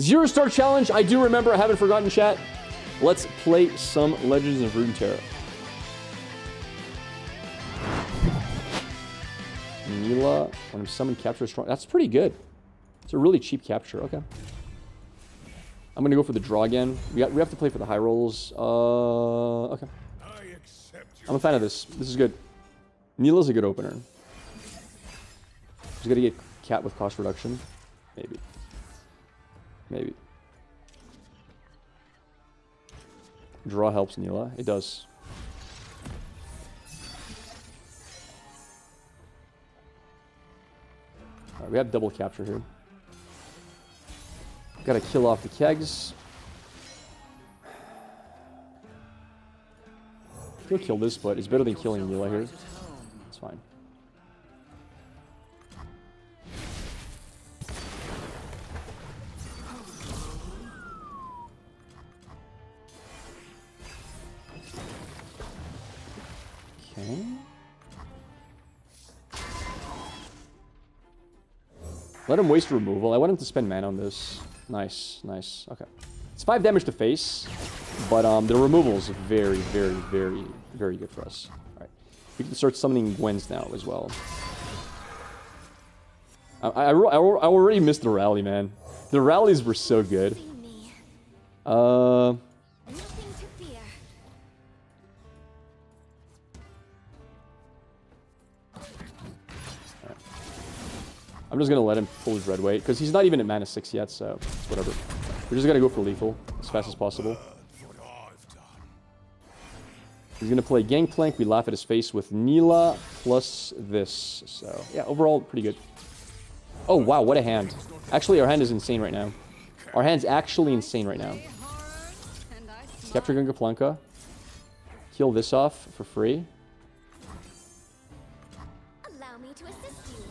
Zero star challenge. I do remember. I haven't forgotten chat. Let's play some Legends of Runeterra. Mila, when I'm summoned, capture strong. That's pretty good. It's a really cheap capture. Okay. I'm gonna go for the draw again. We got, we have to play for the high rolls. Uh, okay. I'm a fan of this. This is good. Nilah's a good opener. He's gonna get cat with cost reduction. Maybe. Maybe. Draw helps Nilah. It does. We have double capture here. Gotta kill off the kegs. He'll kill this, but it's better than killing Nilah here. It's fine. Okay. Let him waste removal. I want him to spend mana on this. Nice, nice. Okay. It's 5 damage to face, but um, the removal is very, very, very, very good for us. Alright. We can start summoning Gwens now as well. I, I, I, I already missed the rally, man. The rallies were so good. Uh... I'm just gonna let him pull his red weight, because he's not even at mana 6 yet, so whatever. We're just gonna go for lethal as fast as possible. He's gonna play Gangplank, we laugh at his face with Nilah plus this. So, yeah, overall, pretty good. Oh, wow, what a hand. Actually, our hand is insane right now. Our hand's actually insane right now. Capture Gangplanka. Kill this off for free.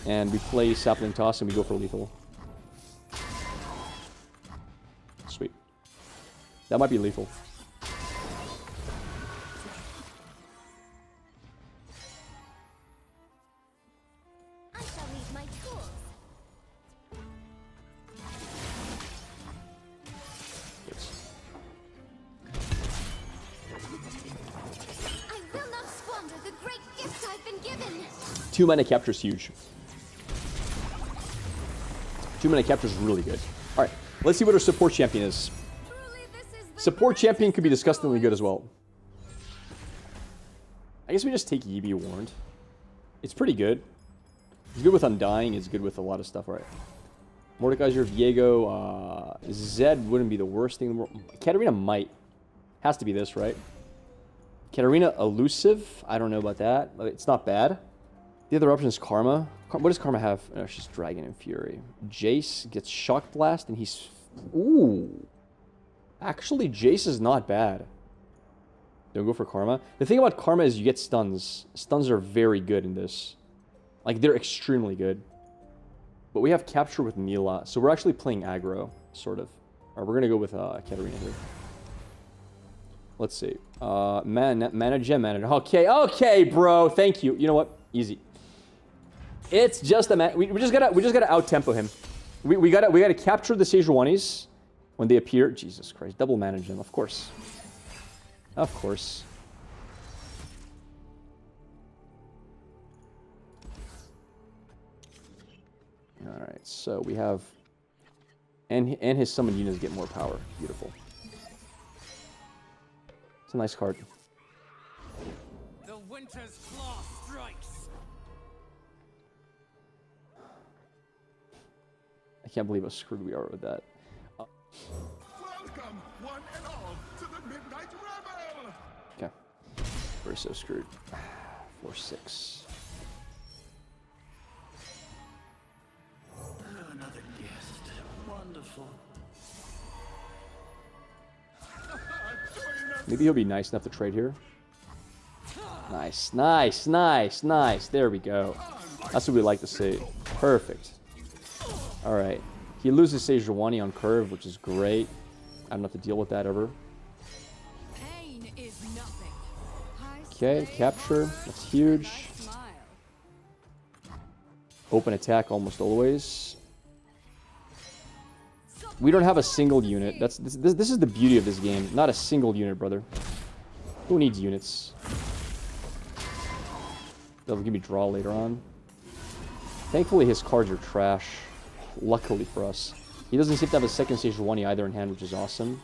And we play Sapling Toss and we go for lethal. Sweet. That might be lethal. Two mana capture is huge. Two mana capture is really good. All right, let's see what our support champion is. Support champion could be disgustingly good as well. I guess we just take Yi Be Warned. It's pretty good. It's good with Undying. It's good with a lot of stuff, right? Mordekaiser, Viego, uh, Zed wouldn't be the worst thing in the world. Katarina might. Has to be this, right? Katarina Elusive. I don't know about that. It's not bad. The other option is Karma. What does Karma have? Oh, she's Dragon and Fury. Jayce gets Shock Blast and he's... Ooh. Actually, Jayce is not bad. Don't go for Karma. The thing about Karma is you get stuns. Stuns are very good in this. Like, they're extremely good. But we have Capture with Nilah, so we're actually playing aggro, sort of. Alright, we're going to go with uh, Katarina here. Let's see. Uh, man, mana gem manager. Okay, okay, bro. Thank you. You know what? Easy. It's just a man. We, we just gotta we just gotta out tempo him. We, we gotta we gotta capture the Sejuanis when they appear. Jesus Christ, double manage them, of course. Of course. All right, so we have, and and his summon units get more power. Beautiful. It's a nice card. The winter's can't believe how screwed we are with that. Uh, Welcome, one and all, to the Midnight Revel! Okay. We're so screwed. Four, six. Another guest. Wonderful. Maybe he'll be nice enough to trade here. Nice, nice, nice, nice. There we go. That's what we like to see. Perfect. All right. He loses Sejuani on curve, which is great. I don't have to deal with that ever. Okay, capture. That's huge. Open attack almost always. We don't have a single unit. That's this, this, this is the beauty of this game. Not a single unit, brother. Who needs units? They'll give me draw later on. Thankfully, his cards are trash. Luckily for us. He doesn't seem to have a second stage 1 either in hand, which is awesome.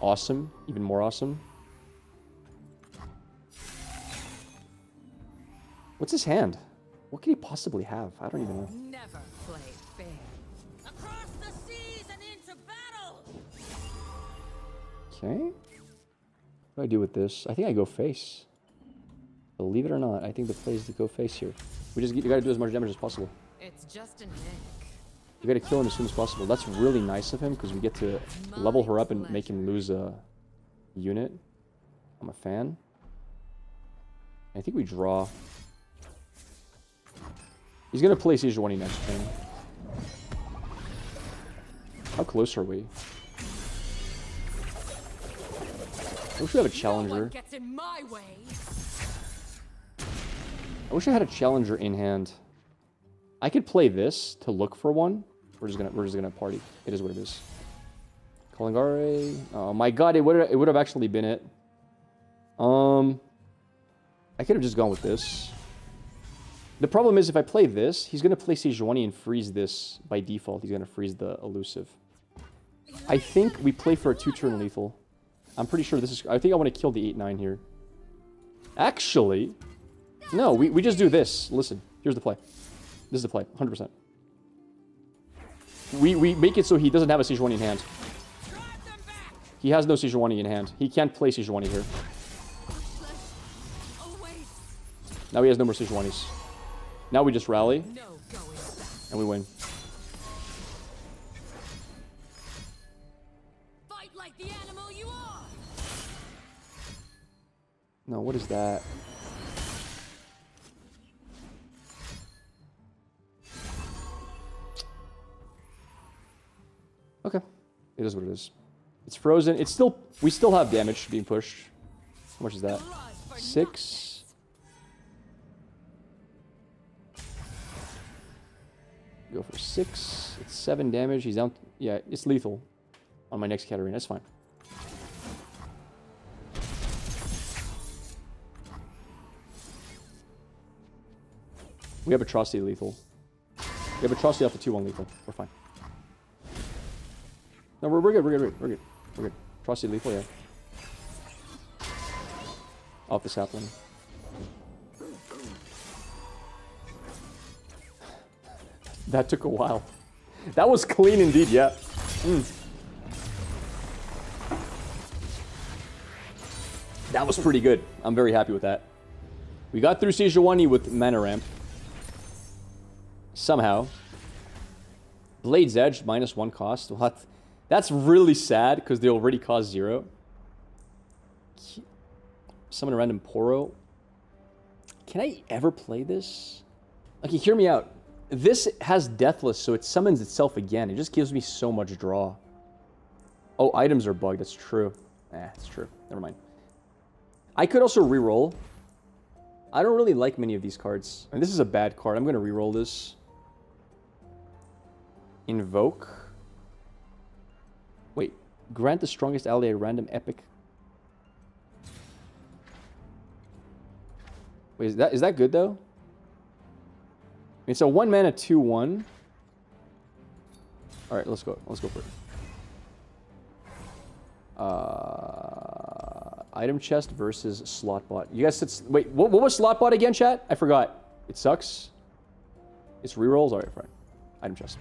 Awesome. Even more awesome. What's his hand? What could he possibly have? I don't even know. Never play fair. Across the seas and into battle. Okay. What do I do with this? I think I go face. Believe it or not, I think the play is to go face here. We just you gotta do as much damage as possible. It's just a nick. You gotta kill him as soon as possible. That's really nice of him because we get to level her up and make him lose a unit. I'm a fan. I think we draw. He's gonna play Sejuani next turn. How close are we? I wish we have a No challenger. one I wish I had a challenger in hand. I could play this to look for one. We're just gonna we're just gonna party. It is what it is. Kalingare. Oh my god, it would it would have actually been it. Um I could have just gone with this. The problem is if I play this, he's gonna play Sejuani and freeze this by default. He's gonna freeze the elusive. I think we play for a two-turn lethal. I'm pretty sure this is I think I want to kill the 8-9 here. Actually, no, we, we just do this. Listen, here's the play. This is the play, 100%. We, we make it so he doesn't have a Sejuani in hand. He has no Sejuani in hand. He can't play Sejuani here. Now he has no more Sejuanis. Now we just rally, No going back. and we win. Like the animal you are. No, what is that? Okay. It is what it is. It's frozen. It's still... We still have damage being pushed. How much is that? Six. Go for six. It's seven damage. He's down. Yeah, it's lethal on my next Katarina. That's fine. We have Atrocity lethal. We have Atrocity off the 2-1 lethal. We're fine. No, we're, we're good. We're good. We're good. We're good. Atrocity lethal, yeah. Off the sapling. That took a while. That was clean indeed, yeah. Mm. That was pretty good. I'm very happy with that. We got through Sejuani with mana ramp. Somehow. Blade's Edge, minus one cost. What? That's really sad, because they already cost zero. Summon a random Poro. Can I ever play this? Okay, hear me out. This has Deathless, so it summons itself again. It just gives me so much draw. Oh, items are bugged. That's true. Eh, it's true. Never mind. I could also re-roll. I don't really like many of these cards. And this is a bad card. I'm going to re-roll this. Invoke. Grant the strongest ally a random epic. Wait, is that is that good though? It's a one mana two one. All right, let's go. Let's go for it. Uh, item chest versus slotbot. You guys said wait. What, what was slotbot again, chat? I forgot. It sucks. It's rerolls. All right, fine. Item chest.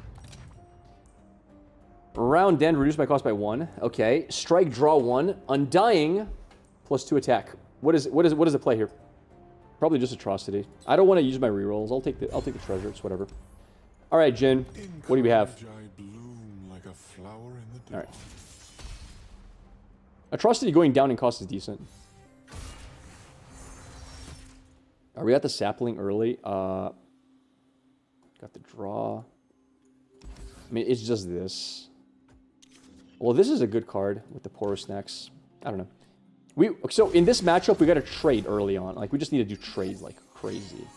Round end reduce my cost by one. Okay. Strike draw one. Undying plus two attack. What is what is what does it play here? Probably just atrocity. I don't want to use my rerolls. I'll take the I'll take the treasure. It's whatever. All right, Jhin. What do we have? Like the All right. Atrocity going down in cost is decent. Are we at the sapling early? Uh, got the draw. I mean, it's just this. Well, this is a good card with the Poro Snacks. I don't know. We so in this matchup we got to trade early on. Like we just need to do trades like crazy.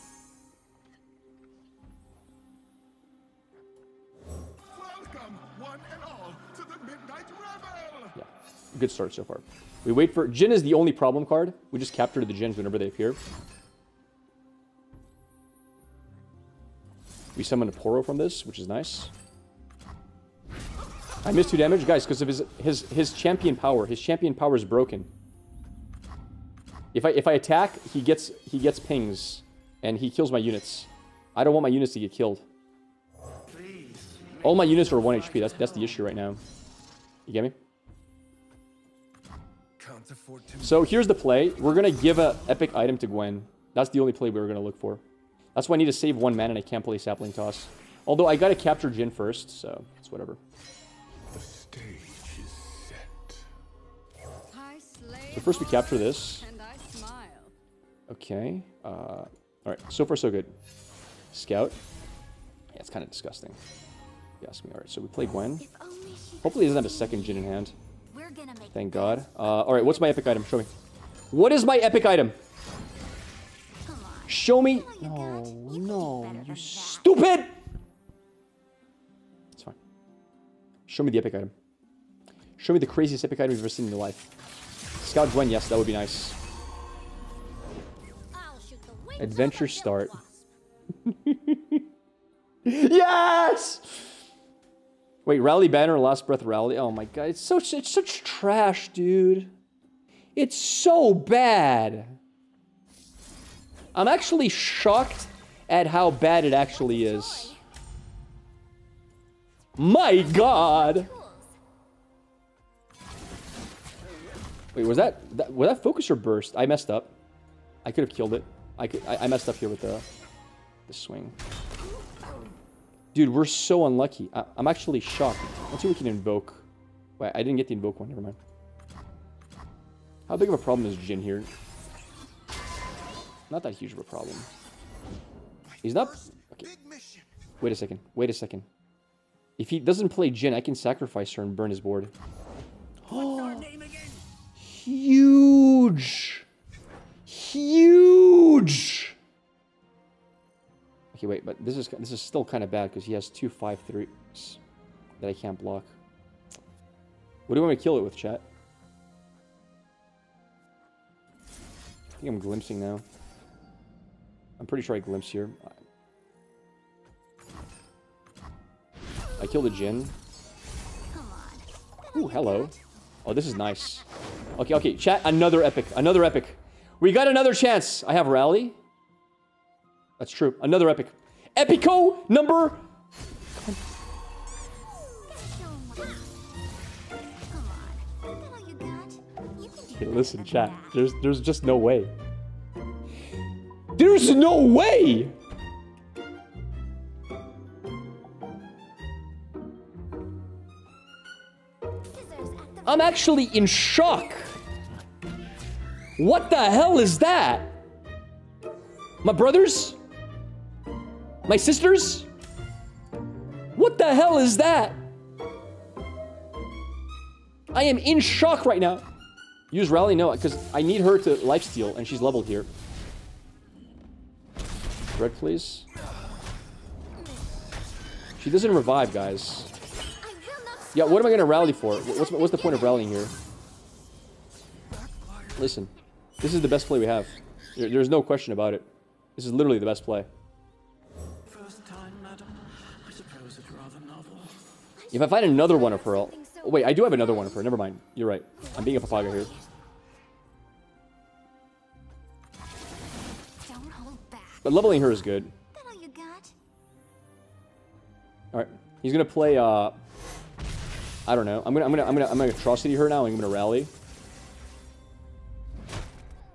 one and all to the Midnight Revel! Yeah, good start so far. We wait for... Jhin is the only problem card. We just capture the Jhins whenever they appear. We summon a Poro from this, which is nice. I missed two damage, guys, because of his his his champion power. His champion power is broken. If I if I attack, he gets he gets pings, and he kills my units. I don't want my units to get killed. All my units are 1 HP. That's that's the issue right now. You get me? So here's the play. We're gonna give a epic item to Gwen. That's the only play we were gonna look for. That's why I need to save one man and I can't play Sapling Toss. Although I gotta capture Jhin first, so it's whatever. So first we capture this. and I smile. Okay. Uh, Alright, so far so good. Scout. Yeah, it's kind of disgusting. if You ask me. Alright, so we play Gwen. If only she Hopefully he doesn't have a second Jhin in hand. We're gonna make Thank God. Uh, Alright, what's my epic item? Show me. What is my epic item? Show me. No. You no, you stupid. It's fine. Show me the epic item. Show me the craziest epic item you've ever seen in your life. Scout Gwen, yes, that would be nice. Adventure start. Yes! Wait, Rally Banner, Last Breath Rally. Oh my god, it's so it's such trash, dude. It's so bad. I'm actually shocked at how bad it actually is. My god. Wait, was that, that was that focus or burst? I messed up. I could have killed it. I could I, I messed up here with the the swing. Dude, we're so unlucky. I, I'm actually shocked. Let's see if we can invoke. Wait, I didn't get the invoke one. Never mind. How big of a problem is Jhin here? Not that huge of a problem. He's not... Okay. Wait a second. Wait a second. If he doesn't play Jhin, I can sacrifice her and burn his board. Huge! Huge! Okay, wait, but this is this is still kind of bad because he has two five threes that I can't block. What do you want me to kill it with, chat? I think I'm glimpsing now. I'm pretty sure I glimpse here. I killed a Jhin. Ooh, hello. Oh, this is nice. Okay, okay, chat, another epic, another epic. We got another chance. I have Rally. That's true. Another epic. Epico number... So much. Come on. Is that all you got? You can do Okay, listen, chat. There's, there's just no way. There's no way! I'm actually in shock. What the hell is that? My brothers? My sisters? What the hell is that? I am in shock right now. Use rally? No, because I need her to lifesteal, and she's leveled here. Red, please. She doesn't revive, guys. I will not Yeah, what am I gonna rally for? What's, what's the point of rallying here? Listen, this is the best play we have. There- there's no question about it. This is literally the best play. First time, madam. I suppose it's rather novel. If I find another one of her, I'll... Oh, wait, I do have another one of her. Never mind. You're right. I'm being a papaga here. Don't hold back. But leveling her is good. That all you got? All right, he's gonna play. Uh, I don't know. I'm gonna, I'm gonna, I'm gonna, I'm gonna atrocity her now. and I'm gonna rally. You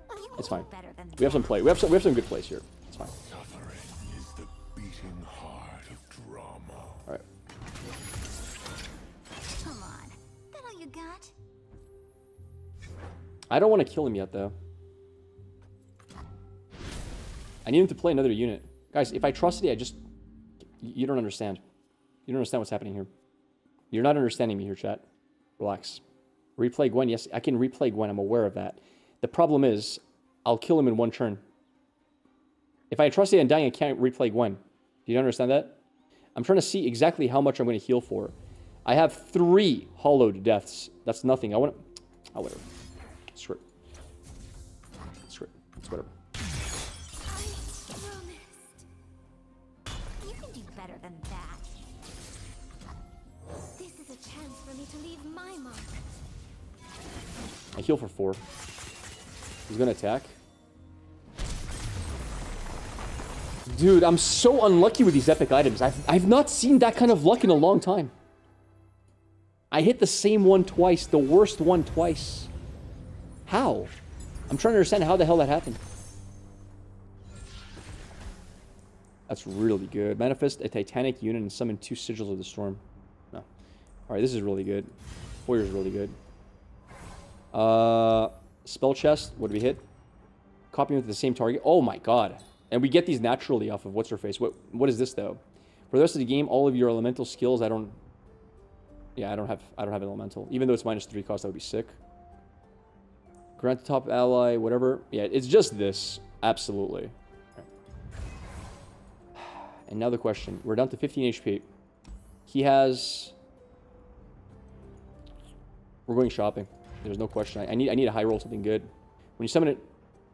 can It's fine. We have some play. We have some, we have some good plays here. It's fine. Suffering is the beating heart of drama. All right. Come on. That all you got? I don't want to kill him yet, though. I need him to play another unit. Guys, if I trusted I just... You don't understand. You don't understand what's happening here. You're not understanding me here, chat. Relax. Replay Gwen. Yes, I can replay Gwen. I'm aware of that. The problem is, I'll kill him in one turn. If I trust the dying, I can't replay Gwen. Do you understand that? I'm trying to see exactly how much I'm going to heal for. I have three hallowed deaths. That's nothing. I want to... Oh, whatever. Screw it. Screw it. It's whatever. I heal for four. He's gonna attack. Dude, I'm so unlucky with these epic items. I've, I've not seen that kind of luck in a long time. I hit the same one twice, the worst one twice. How? I'm trying to understand how the hell that happened. That's really good. Manifest a Titanic unit and summon two Sigils of the Storm. No. Alright, this is really good. Warrior's really good. Uh, spell chest. What do we hit? Copying with the same target. Oh my god. And we get these naturally off of what's her face. What what is this though? For the rest of the game, all of your elemental skills. I don't. Yeah, I don't have. I don't have elemental. Even though it's minus three cost, that would be sick. Grant top ally, whatever. Yeah, it's just this. Absolutely. And now the question. We're down to 15 HP. He has. We're going shopping. There's no question. I, I need I need a high roll something good. When you summon an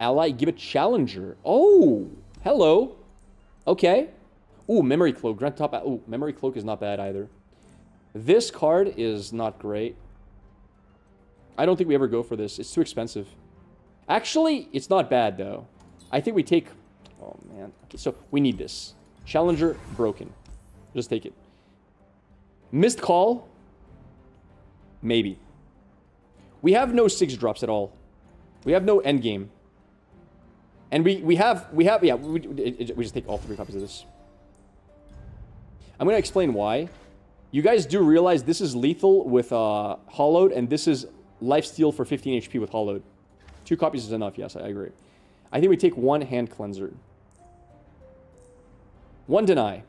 ally, give a challenger. Oh, hello. Okay. Ooh, memory cloak. Grant top. Ooh, memory cloak is not bad either. This card is not great. I don't think we ever go for this. It's too expensive. Actually, it's not bad though. I think we take. Oh man. Okay, so we need this. Challenger broken. Just take it. Missed call. Maybe. We have no six drops at all. We have no end game. And we we have we have yeah we, we just take all three copies of this. I'm gonna explain why. You guys do realize this is lethal with uh, hallowed, and this is life steal for 15 HP with hallowed. Two copies is enough. Yes, I agree. I think we take one hand cleanser. One deny.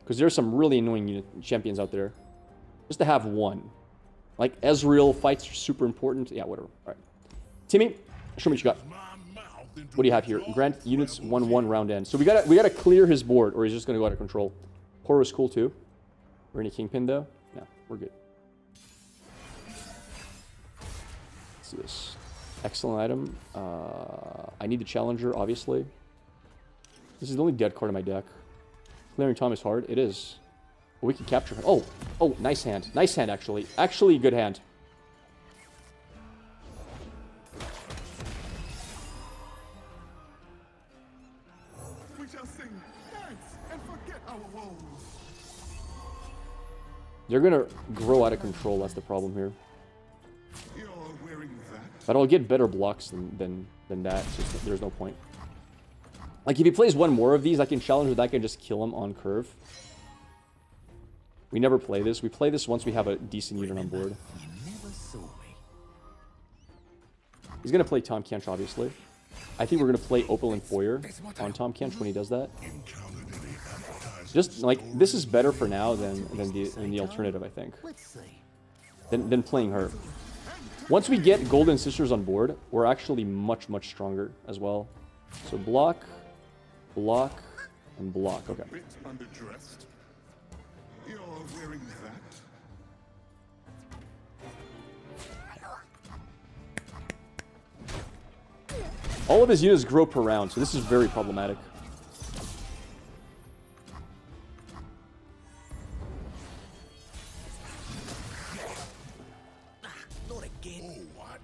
Because there's some really annoying champions out there. Just to have one. Like Ezreal fights are super important. Yeah, whatever. All right. Timmy, show me what you got. What do you have here? Grant units 1-1 round end. So we gotta we gotta clear his board, or he's just gonna go out of control. Horror is cool too. Or any kingpin though? No, we're good. Let's do this. Excellent item. Uh, I need the challenger, obviously. This is the only dead card in my deck. Clearing Tahm is hard. It is. We can capture him. Oh, oh, nice hand. Nice hand, actually. Actually, good hand. We shall sing thanks and forget our woes. They're gonna grow out of control. That's the problem here. You're wearing that? But I'll get better blocks than than, than that. Just, there's no point. Like, if he plays one more of these, I can challenge with that guy and just kill him on curve. We never play this. We play this once we have a decent unit on board. He's going to play Tahm Kench, obviously. I think we're going to play Opulent Foyer on Tahm Kench when he does that. Just, like, this is better for now than, than, the, than the alternative, I think. Than, than playing her. Once we get Golden Sisters on board, we're actually much, much stronger as well. So block, block, and block. Okay. You're wearing that? All of his units grow per round, so this is very problematic.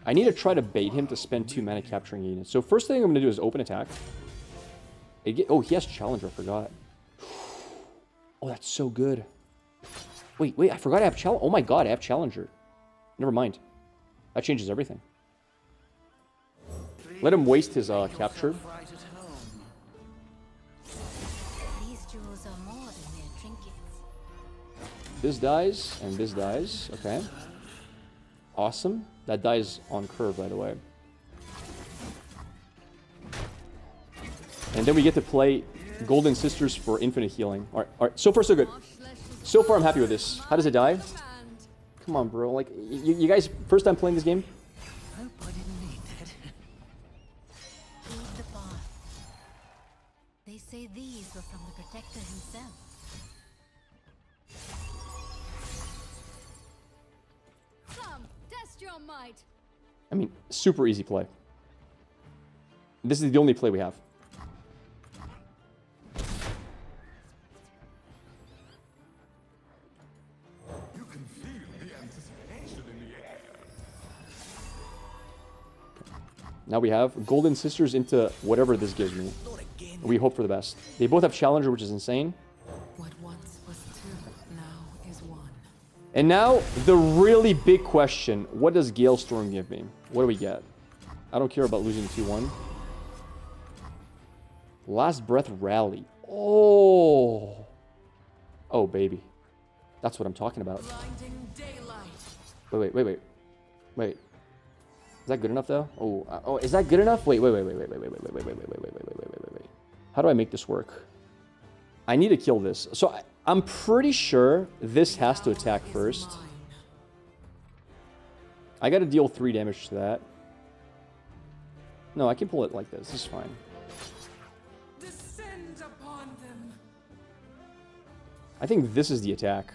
I need to try to bait him to spend two mana capturing units. So first thing I'm going to do is open attack. Get- oh, he has Challenger, I forgot. Oh, that's so good. Wait, wait, I forgot I have Challenger. Oh my god, I have Challenger. Never mind. That changes everything. Let him waste his uh, capture. Right at home. These jewels are more than mere trinkets. This dies, and this dies. Okay. Awesome. That dies on curve, by the way. And then we get to play Golden Sisters for infinite healing. Alright, alright. So far, so good. So far, I'm happy with this. How does it die? Come on, bro. Like, you, you guys, first time playing this game? They say these were from the Protector himself. I mean, super easy play. This is the only play we have. Now we have Golden Sisters into whatever this gives me. We hope for the best. They both have Challenger, which is insane. What once was two, now is one. And now, the really big question. What does Gale Storm give me? What do we get? I don't care about losing 2-1. Last Breath Rally. Oh. Oh, baby. That's what I'm talking about. Wait, wait, wait, wait. Wait. Is that good enough, though? Oh, uh, oh, is that good enough? Wait, wait, wait, wait, wait, wait, wait, wait, wait, wait, wait, wait, wait, wait, wait, wait, wait, wait. How do I make this work? I need to kill this. So I, I'm pretty sure this has to attack first. I got to deal three damage to that. No, I can pull it like this. This is fine. Descend upon them. I think this is the attack.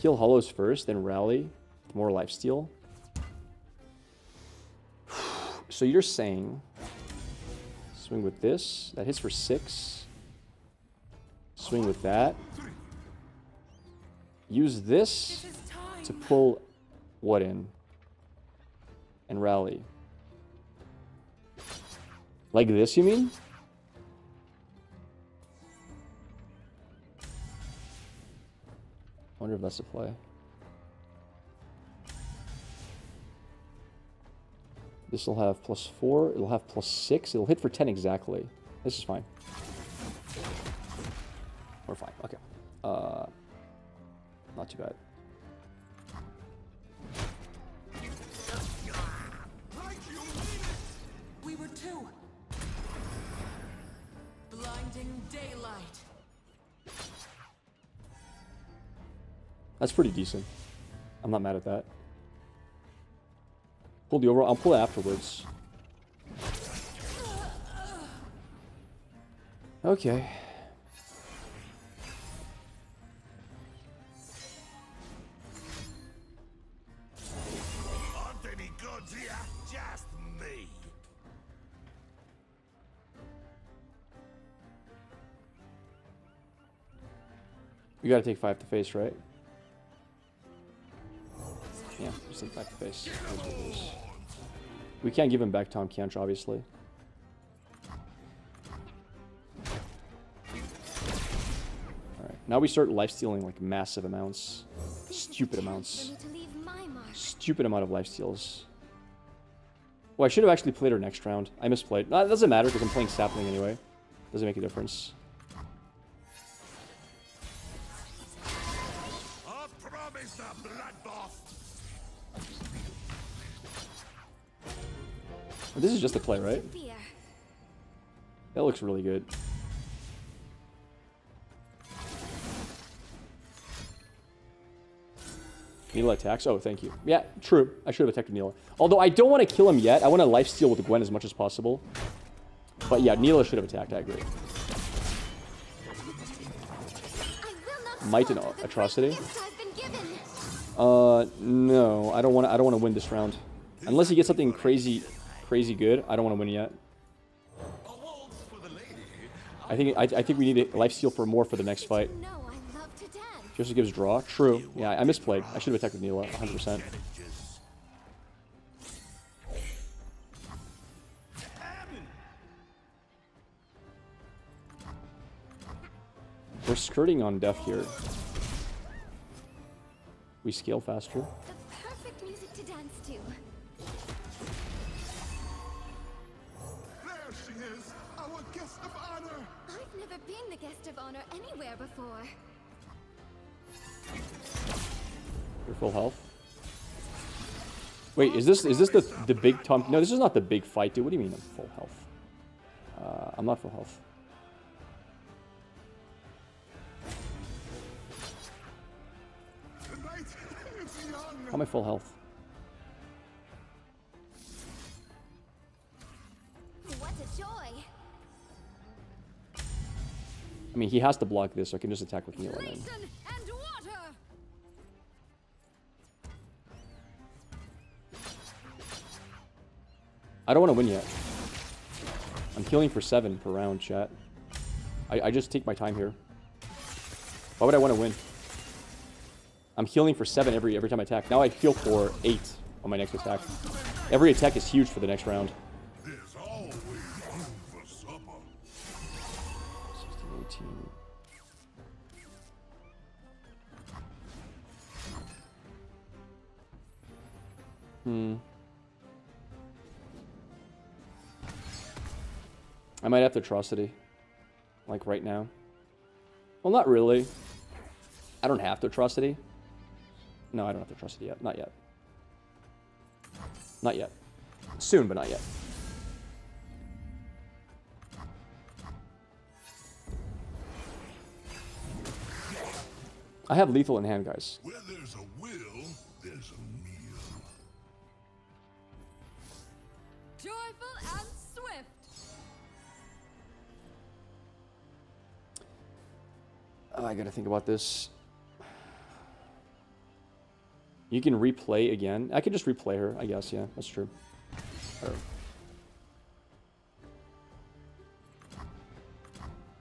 Kill hollows first, then rally. More lifesteal. So you're saying... Swing with this. That hits for six. Swing with that. Use this It is time. to pull what in? And rally. Like this, you mean? I wonder if that's the play. This will have plus four. It'll have plus six. It'll hit for ten exactly. This is fine. We're fine. Okay. Uh, not too bad. Like you mean it. We were two. Blinding daylight. That's pretty decent. I'm not mad at that. Pull the overall. I'll pull it afterwards. Okay. Aren't any gods here? Just me. You gotta take five to face, right? Yeah, just take five to face. That's what it is. We can't give him back Tahm Kench, obviously. Alright, now we start life stealing like massive amounts. Stupid amounts. For me to leave my mark. Stupid amount of life steals. Well, I should have actually played her next round. I misplayed. No, it doesn't matter because I'm playing Sapling anyway. Doesn't make a difference. This is just a play, right? That looks really good. Nilah attacks. Oh, thank you. Yeah, true. I should have attacked Nilah. Although I don't want to kill him yet. I want to lifesteal with Gwen as much as possible. But yeah, Nilah should have attacked. I agree. Might and atrocity? Uh, no. I don't want to. I don't want to win this round. Unless he gets something crazy, crazy good. I don't want to win yet. I think. I, I think we need a life steal for more for the next fight. Also gives draw. True. Yeah, I misplayed. I should have attacked with Nilah 100%. We're skirting on death here. We scale faster. Honor anywhere before. Your full health. Wait, is this is this the the big Tom? No, this is not the big fight, dude. What do you mean I'm full health? Uh, I'm not full health. How am I full health? I mean, he has to block this, so I can just attack with Neil. Then. I don't want to win yet. I'm healing for 7 per round, chat. I, I just take my time here. Why would I want to win? I'm healing for 7 every every time I attack. Now I heal for 8 on my next attack. Every attack is huge for the next round. Atrocity. Like right now. Well, not really. I don't have to atrocity. No, I don't have to atrocity yet. Not yet. Not yet. Soon, but not yet. I have lethal in hand, guys. Where there's a will, I gotta think about this. You can replay again. I could just replay her, I guess. Yeah, that's true. Or-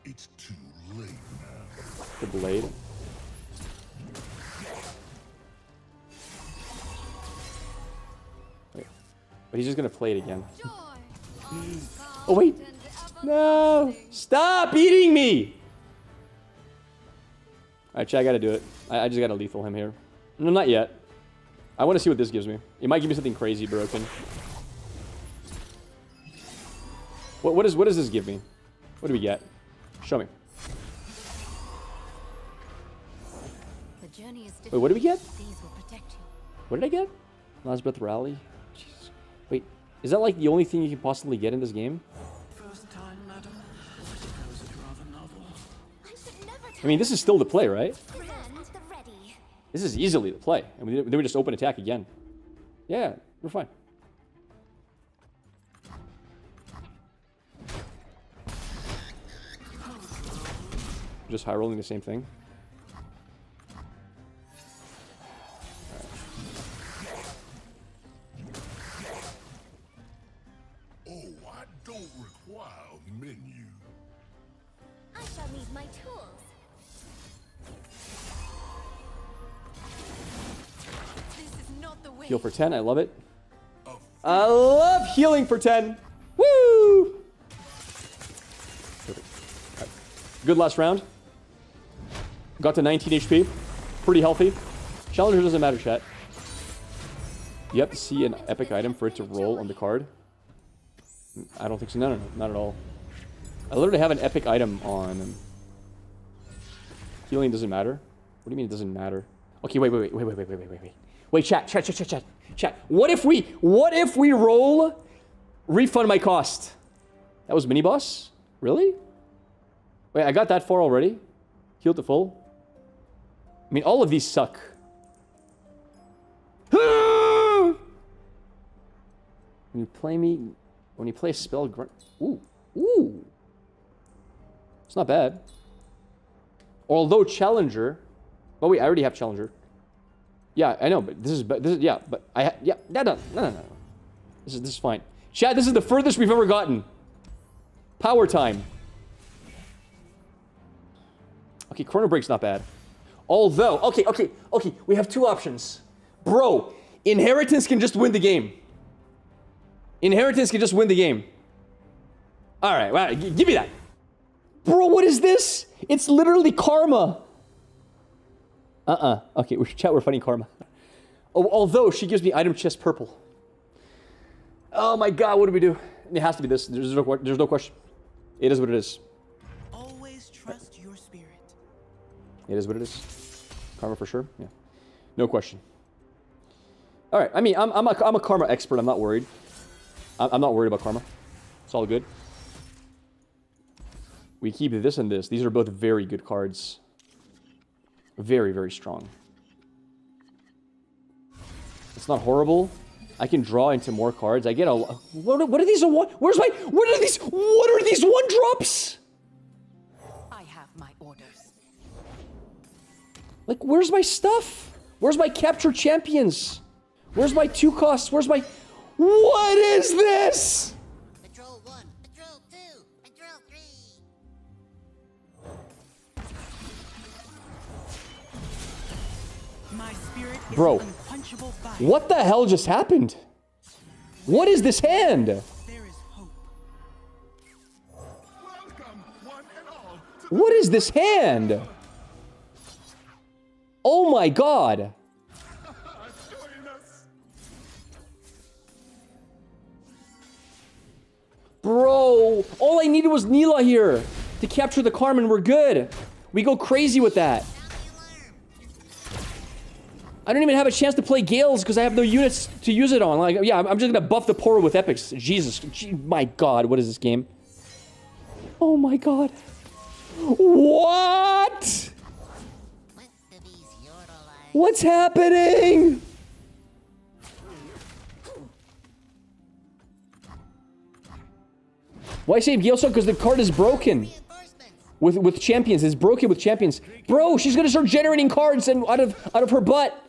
It's too late now. the blade. Wait. But he's just gonna play it again. Oh, wait. No! Stop eating me! Alright, chat, I gotta do it. I, I just gotta lethal him here. No, not yet. I want to see what this gives me. It might give me something crazy broken. What, what, is, what does this give me? What do we get? Show me. The journey is Wait, what do we get? These will protect you. What did I get? Last Breath Rally? Jesus. Wait, is that like the only thing you can possibly get in this game? I mean, this is still the play, right? Friend at the ready. This is easily the play. And we, then we just open attack again. Yeah, we're fine. Just high rolling the same thing. For 10, I love it. I love healing for 10. Woo! Alright. Good last round. Got to 19 HP. Pretty healthy. Challenger doesn't matter, chat. You have to see an epic item for it to roll on the card. I don't think so. No, no, no. Not at all. I literally have an epic item on. Healing doesn't matter. What do you mean it doesn't matter? Okay, wait, wait, wait, wait, wait, wait, wait, wait, wait, wait. Wait, chat, chat, chat, chat, chat, chat. What if we, what if we roll, refund my cost? That was mini boss? Really? Wait, I got that far already? Healed to full? I mean, all of these suck. when you play me, when you play a spell, grunt. Ooh, ooh. It's not bad. Although Challenger, oh wait, I already have Challenger. Yeah, I know, but this is, but this is, yeah, but I, yeah, no, no, no, no, no. This is, this is fine. Chad, this is the furthest we've ever gotten. Power time. Okay, Chrono Break's not bad. Although, okay, okay, okay, we have two options. Bro, Inheritance can just win the game. Inheritance can just win the game. All right, well, give me that. Bro, what is this? It's literally karma. Uh-uh. Okay, we should chat. We're fighting karma. Oh, although she gives me item chest purple. Oh my god, what do we do? It has to be this. There's no, there's no question. It is what it is. Always trust your spirit. It is what it is. Karma for sure. Yeah. No question. All right. I mean, I'm, I'm, a, I'm a karma expert. I'm not worried. I'm, I'm not worried about karma. It's all good. We keep this and this. These are both very good cards. Very, very strong. It's not horrible. I can draw into more cards. I get a. What, are- what are these? a One, where's my? What are these? What are these one drops? I have my orders. Like, where's my stuff? Where's my capture champions? Where's my two costs? Where's my. What is this? Bro. What the hell just happened? What is this hand? What is this hand? Oh my god. Bro, all I needed was Nilah here to capture the Carmen. We're good. We go crazy with that. I don't even have a chance to play Gales because I have no units to use it on. Like, yeah, I'm just gonna buff the Poro with epics. Jesus, gee, my God, what is this game? Oh my God. What? What's happening? Why save Galeson? Because the card is broken. With with champions. It's broken with champions. Bro, she's gonna start generating cards and out of out of her butt.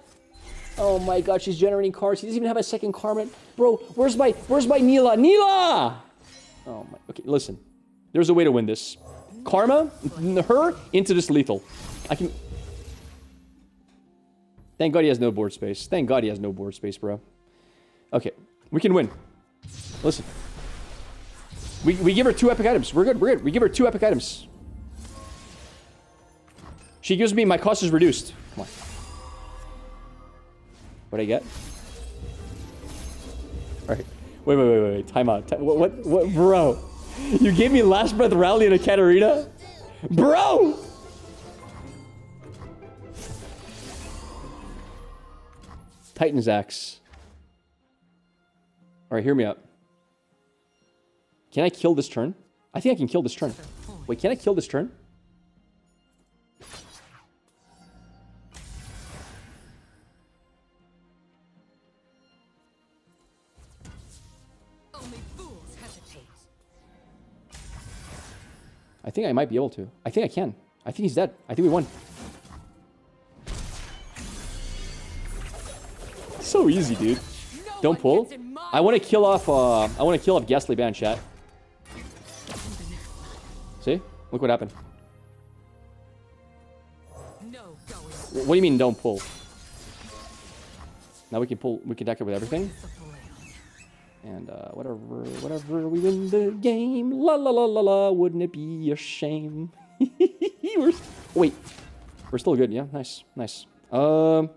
Oh my god, she's generating cards. She doesn't even have a second Carmen. Bro, where's my where's my Nilah? Nilah! Oh my okay, listen. There's a way to win this. Karma, her into this lethal. I can Thank God he has no board space. Thank God he has no board space, bro. Okay, we can win. Listen. We, we give her two epic items. We're good, we're good. We give her two epic items. She gives me my cost is reduced. What I get? Alright. Wait, wait, wait, wait, wait. Time out. Ti- what, what, what, bro? You gave me last breath rally and a Katarina? Bro! Titan's axe. Alright, hear me out. Can I kill this turn? I think I can kill this turn. Wait, can I kill this turn? I think I might be able to. I think I can. I think he's dead. I think we won. So easy, dude. Don't pull. I want to kill off. Uh, I want to kill off Ghastly Band chat. See? Look what happened. What do you mean? Don't pull. Now we can pull. We can deck it with everything. And uh, whatever, whatever we win the game, la la la la la. Wouldn't it be a shame? we're, wait, we're still good. Yeah, nice, nice. Um.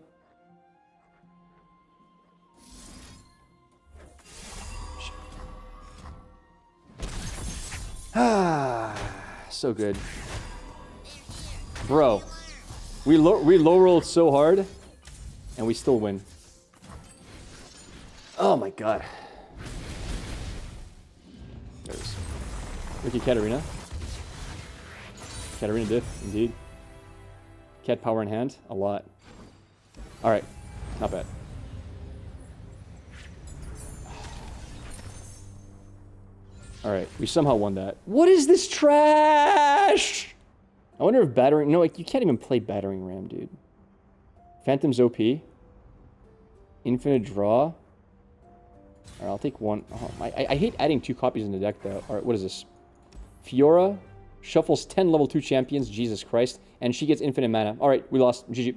Ah, so good, bro. We low we low rolled so hard, and we still win. Oh my god. At Katarina. Katarina did, indeed. Cat power in hand, a lot. Alright, not bad. Alright, we somehow won that. What is this trash? I wonder if battering. No, like, you can't even play battering ram, dude. Phantom's OP. Infinite draw. Alright, I'll take one. Oh, I- I hate adding two copies in the deck, though. Alright, what is this? Fiora shuffles 10 level 2 champions, Jesus Christ, and she gets infinite mana. Alright, we lost. GG.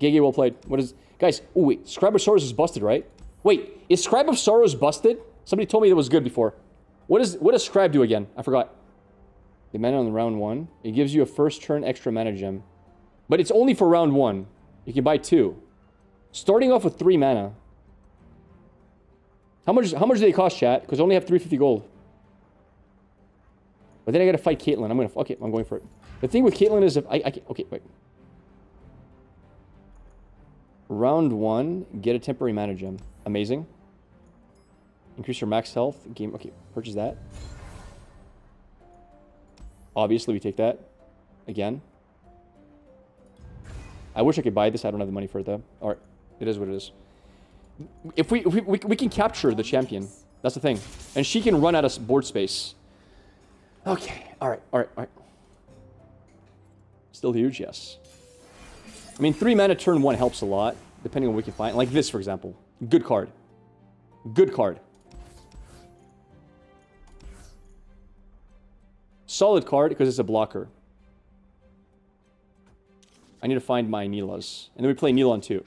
GG, well played. What is... Guys, oh wait, Scribe of Sorrows is busted, right? Wait, is Scribe of Sorrows busted? Somebody told me that was good before. What, is, what does Scribe do again? I forgot. The mana on round 1. It gives you a first turn extra mana gem. But it's only for round 1. You can buy two. Starting off with 3 mana. How much how much do they cost, chat? Because I only have 350 gold. But then I gotta fight Caitlyn. I'm gonna fuck okay, I'm going for it. The thing with Caitlyn is if I, I can, okay, wait. Round one, get a temporary mana gem. Amazing. Increase your max health. Game okay, purchase that. Obviously we take that. Again. I wish I could buy this. I don't have the money for it though. Alright. It is what it is if we, if we, we we can capture the champion. That's the thing. And she can run out of board space. Okay. All right. All right. All right. Still huge, yes. I mean, three mana turn one helps a lot, depending on what you find. Like this, for example. Good card. Good card. Solid card because it's a blocker. I need to find my Nilahs. And then we play Nilon too.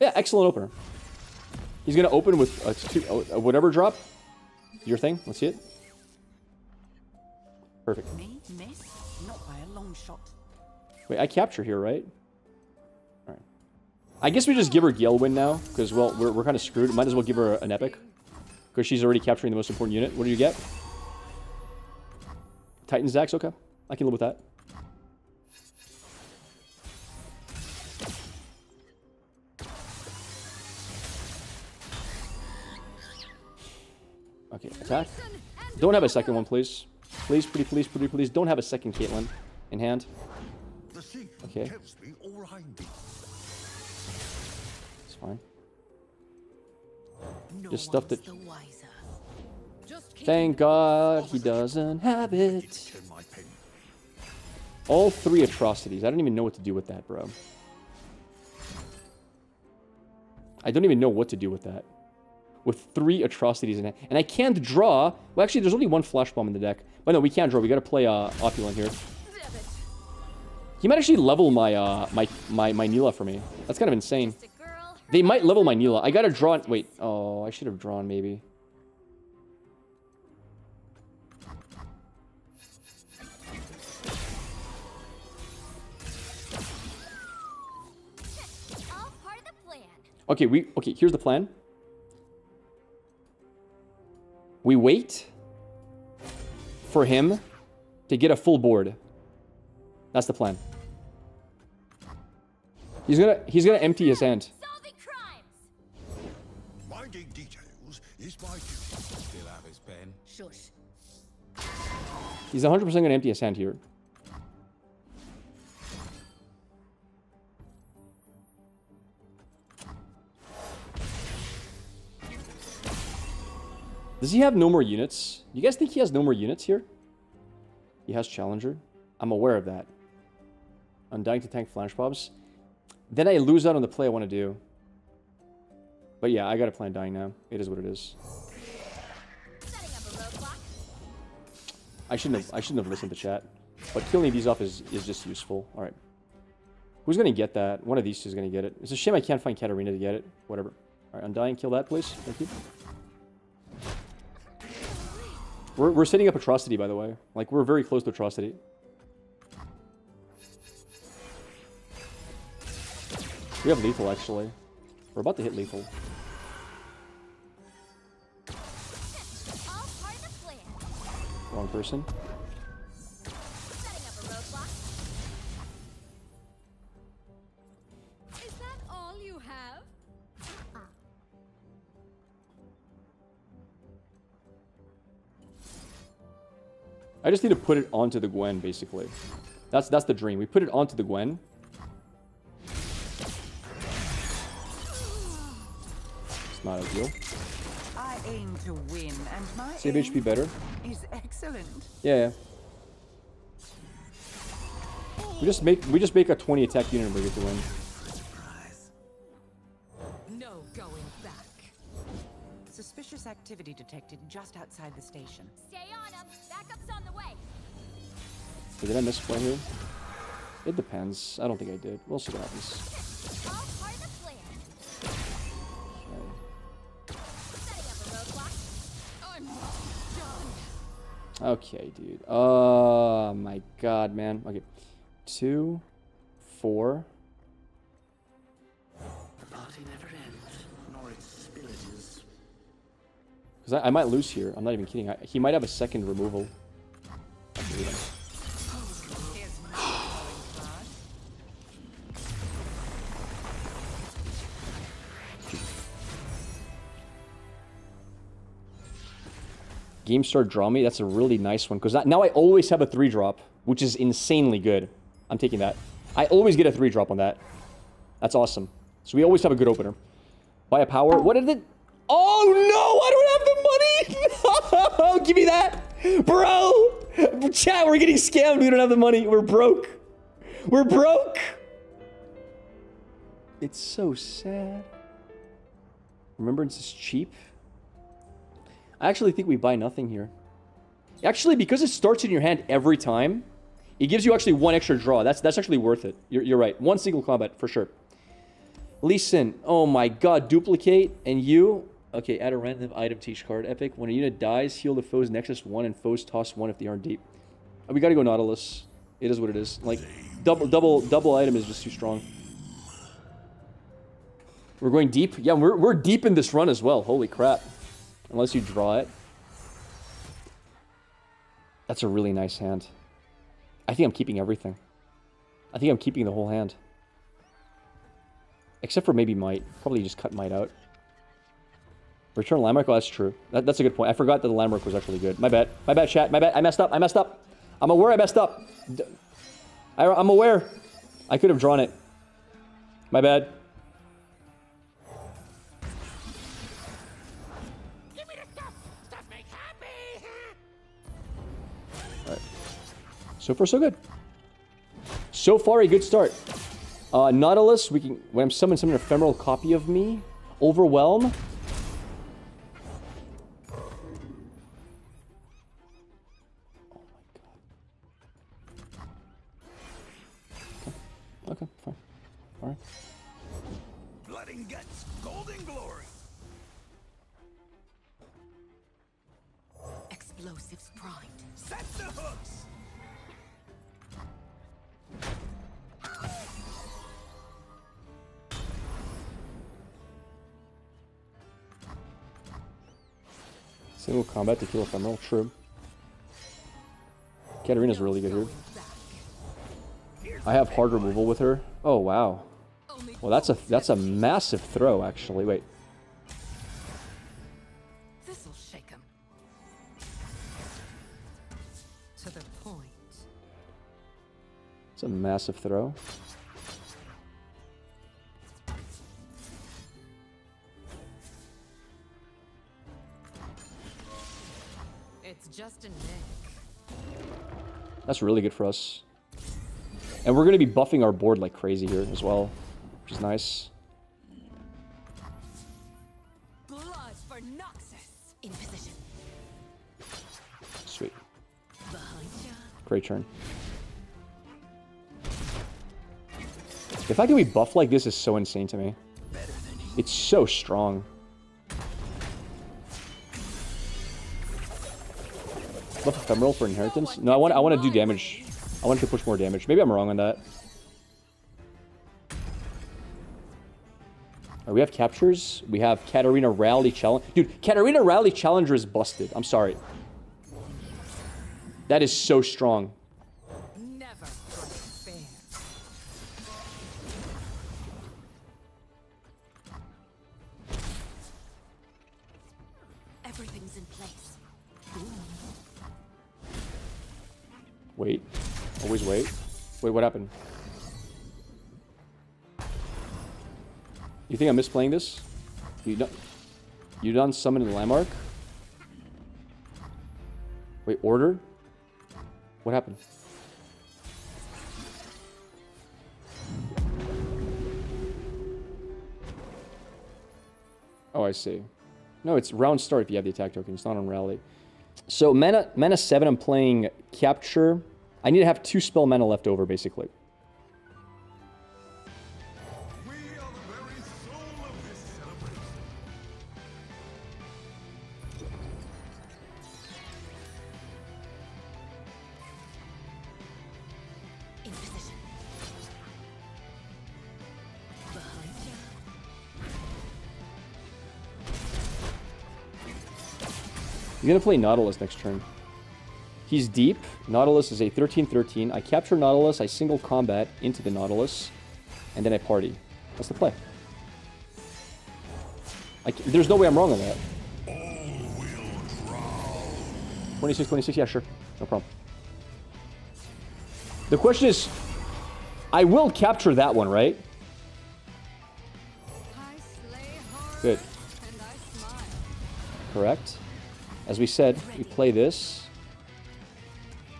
Yeah, excellent opener. He's going to open with a, two, a whatever drop. Your thing. Let's see it. Perfect. Me? Miss? Not by a long shot. Wait, I capture here, right? Alright. I guess we just give her Gale win now, because, well, we're, we're kind of screwed. Might as well give her an epic. Because she's already capturing the most important unit. What do you get? Titan's axe, okay. I can live with that. Okay, attack. Don't have a second one, please. Please, pretty please, pretty please. Don't have a second Caitlyn in hand. Okay. tells me all I need. It's fine. Just stuff one's that- the wiser. Just keep Thank God he doesn't have it. In my pen. All three atrocities. I don't even know what to do with that, bro. I don't even know what to do with that. With three atrocities in it. And I can't draw. Well, actually, there's only one flash bomb in the deck. But no, we can't draw. We gotta play uh, Opulent here. He might actually level my uh my my my Nilah for me. That's kind of insane. Just a girl. They might level my Nilah. I gotta draw. Wait. Oh, I should have drawn maybe. All part of the plan. Okay, we okay, here's the plan. We wait for him to get a full board. That's the plan. He's gonna he's gonna empty his hand. Solving crimes. Minding details is my duty. Still have his pen. Shush. He's 100% gonna empty his hand here. Does he have no more units? You guys think he has no more units here? He has Challenger. I'm aware of that. Undying to tank flash bombs. Then I lose out on the play I want to do. But yeah, I got to plan dying now. It is what it is. I shouldn't have I shouldn't have listened to chat. But killing these off is, is just useful. Alright. Who's gonna get that? One of these two is gonna get it. It's a shame I can't find Katarina to get it. Whatever. Alright, Undying, kill that, please. Thank you. We're, we're setting up Atrocity, by the way. Like, we're very close to Atrocity. We have Lethal, actually. We're about to hit Lethal. All part of the plan. Wrong person. I just need to put it onto the Gwen, basically. That's that's the dream. We put it onto the Gwen. It's not ideal. I aim to win, and my Save HP better. is excellent. Yeah, yeah. We just make we just make a 20 attack unit and we get to win. No going back. Suspicious activity detected just outside the station. Stay on them. Backup's on the way. So did I miss play here? It depends. I don't think I did. We'll see what happens. All part of the plan. Okay. Setting up a roadblock. I'm done. Okay, dude. Oh my god, man. Okay. Two, four. Because I, I might lose here. I'm not even kidding. I, he might have a second removal. Actually, yeah. Here's my calling card. Game start draw me. That's a really nice one. Because now I always have a three drop, which is insanely good. I'm taking that. I always get a three drop on that. That's awesome. So we always have a good opener. Buy a power. What did it? Oh no! Don't have Give me that, bro. Chat, we're getting scammed. We don't have the money. We're broke. We're broke. It's so sad. Remembrance is cheap. I actually think we buy nothing here. Actually, because it starts in your hand every time, it gives you actually one extra draw. That's that's actually worth it. You're, you're right. One single combat, for sure. Lee Sin. Oh my god. Duplicate. And you. Okay, add a random item to each card. Epic. When a unit dies, heal the foe's Nexus 1 and foes toss 1 if they aren't deep. Uh, We gotta go Nautilus. It is what it is. Like, double double double item is just too strong. We're going deep? Yeah, we're, we're deep in this run as well. Holy crap. Unless you draw it. That's a really nice hand. I think I'm keeping everything. I think I'm keeping the whole hand. Except for maybe Might. Probably just cut Might out. Return Landmark? Oh, that's true. That, that's a good point. I forgot that the Landmark was actually good. My bad. My bad, chat. My bad. I messed up. I messed up. I'm aware I messed up. I'm aware. I could have drawn it. My bad. Give me the stuff! Stuff make happy! So far, so good. So far, a good start. Uh, Nautilus, we can when I'm summoning summon an ephemeral copy of me. Overwhelm. Combat to kill ephemeral. True. Katarina's really good here. I have hard removal with her. Oh wow. Well, that's a that's a massive throw actually. Wait. This'll shake 'em. To the point. It's a massive throw. That's really good for us. And we're going to be buffing our board like crazy here as well, which is nice. Blood for Noxus. In position. Sweet. Great turn. The fact that we buff like this is so insane to me. It's so strong. Buff ephemeral for inheritance? No, I want I want to do damage. I want to push more damage. Maybe I'm wrong on that. Uh, we have captures. We have Katarina Rally Challenge. Dude, Katarina Rally Challenger is busted. I'm sorry. That is so strong. Everything's in place. Wait. Always wait. Wait, what happened? You think I'm misplaying this? You done, you done summoning the landmark? Wait, order? What happened? Oh, I see. No, it's round start if you have the attack token. It's not on rally. So mana mana seven, I'm playing capture. I need to have two spell mana left over, basically. You're gonna play Nautilus next turn. He's deep. Nautilus is a 13-13. I capture Nautilus, I single combat into the Nautilus, and then I party. That's the play. I c there's no way I'm wrong on that. 26, 26, yeah, sure. No problem. The question is, I will capture that one, right? I slay hard Good. and I smile. Correct. As we said, we play this.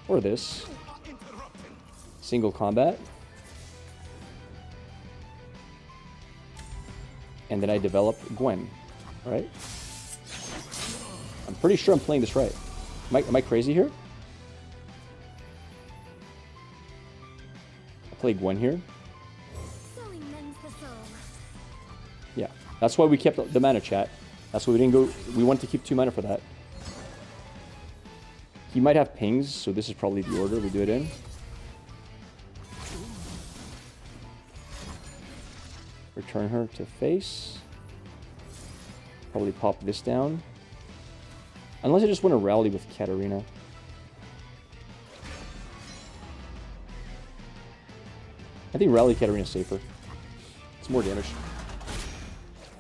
Or this. Single combat. And then I develop Gwen. Right? I'm pretty sure I'm playing this right. Am I, am I crazy here? I play Gwen here. Yeah. That's why we kept the mana chat. That's why we didn't go... We wanted to keep two mana for that. He might have pings, so this is probably the order we do it in. Return her to face. Probably pop this down. Unless I just want to rally with Katarina. I think rally Katarina safer. It's more damage.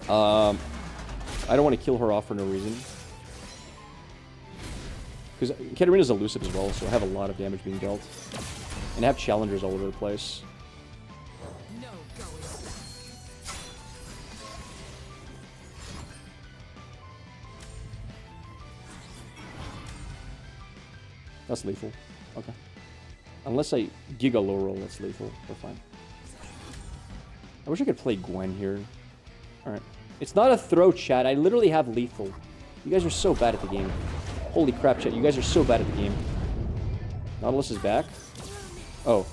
Um, I don't want to kill her off for no reason. Because Katarina's elusive as well, so I have a lot of damage being dealt. And I have challengers all over the place. That's lethal. Okay. Unless I Giga low roll, that's lethal. We're fine. I wish I could play Gwen here. Alright. It's not a throw, chat. I literally have lethal. You guys are so bad at the game. Holy crap, chat. You guys are so bad at the game. Nautilus is back. Oh.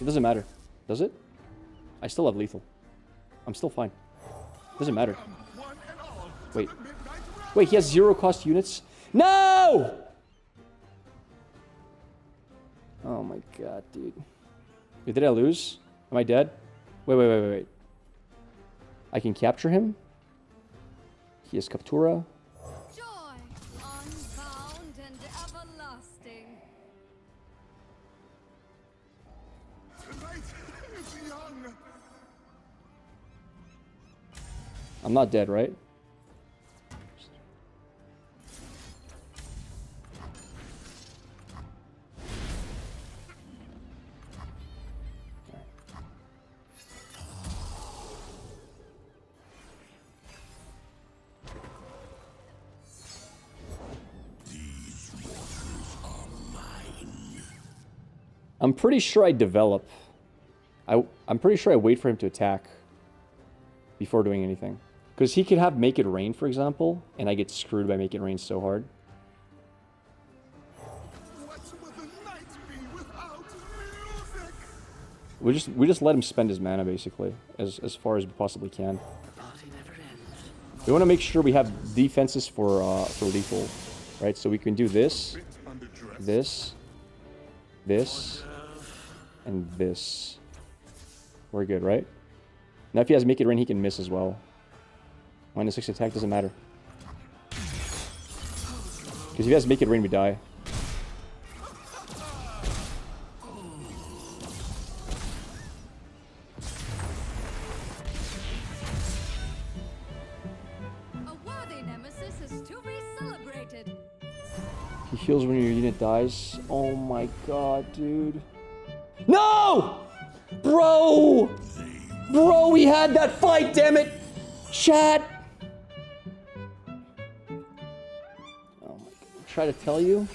It doesn't matter. Does it? I still have lethal. I'm still fine. Doesn't matter. Wait. Wait, he has zero cost units? No! Oh my god, dude. Wait, did I lose? Am I dead? Wait, wait, wait, wait, wait. I can capture him? He Captura. Is young. I'm not dead, right? Pretty sure I develop. I, I'm pretty sure I wait for him to attack before doing anything. Because he could have Make It Rain, for example, and I get screwed by Make It Rain so hard. We just we just let him spend his mana basically, as as far as we possibly can. We want to make sure we have defenses for uh, for lethal, right? So we can do this, this, this, and this. We're good, right? Now if he has Make It Rain, he can miss as well. Minus 6 attack doesn't matter. Because if he has Make It Rain, we die. A worthy nemesis is to be celebrated. He heals when your unit dies. Oh my god, dude. No! Bro! Bro, we had that fight, damn it! Chat! Oh my god. Try to tell you?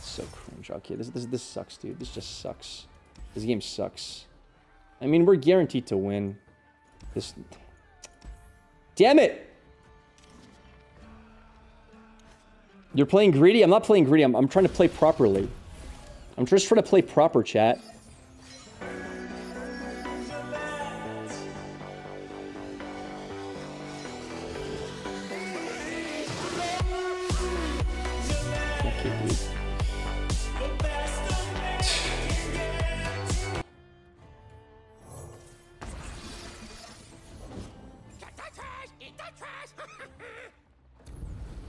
So cringe. Okay, this, this, this sucks, dude. This just sucks. This game sucks. I mean, we're guaranteed to win. This... Damn it! You're playing greedy? I'm not playing greedy. I'm, I'm trying to play properly. I'm just trying to play proper, chat.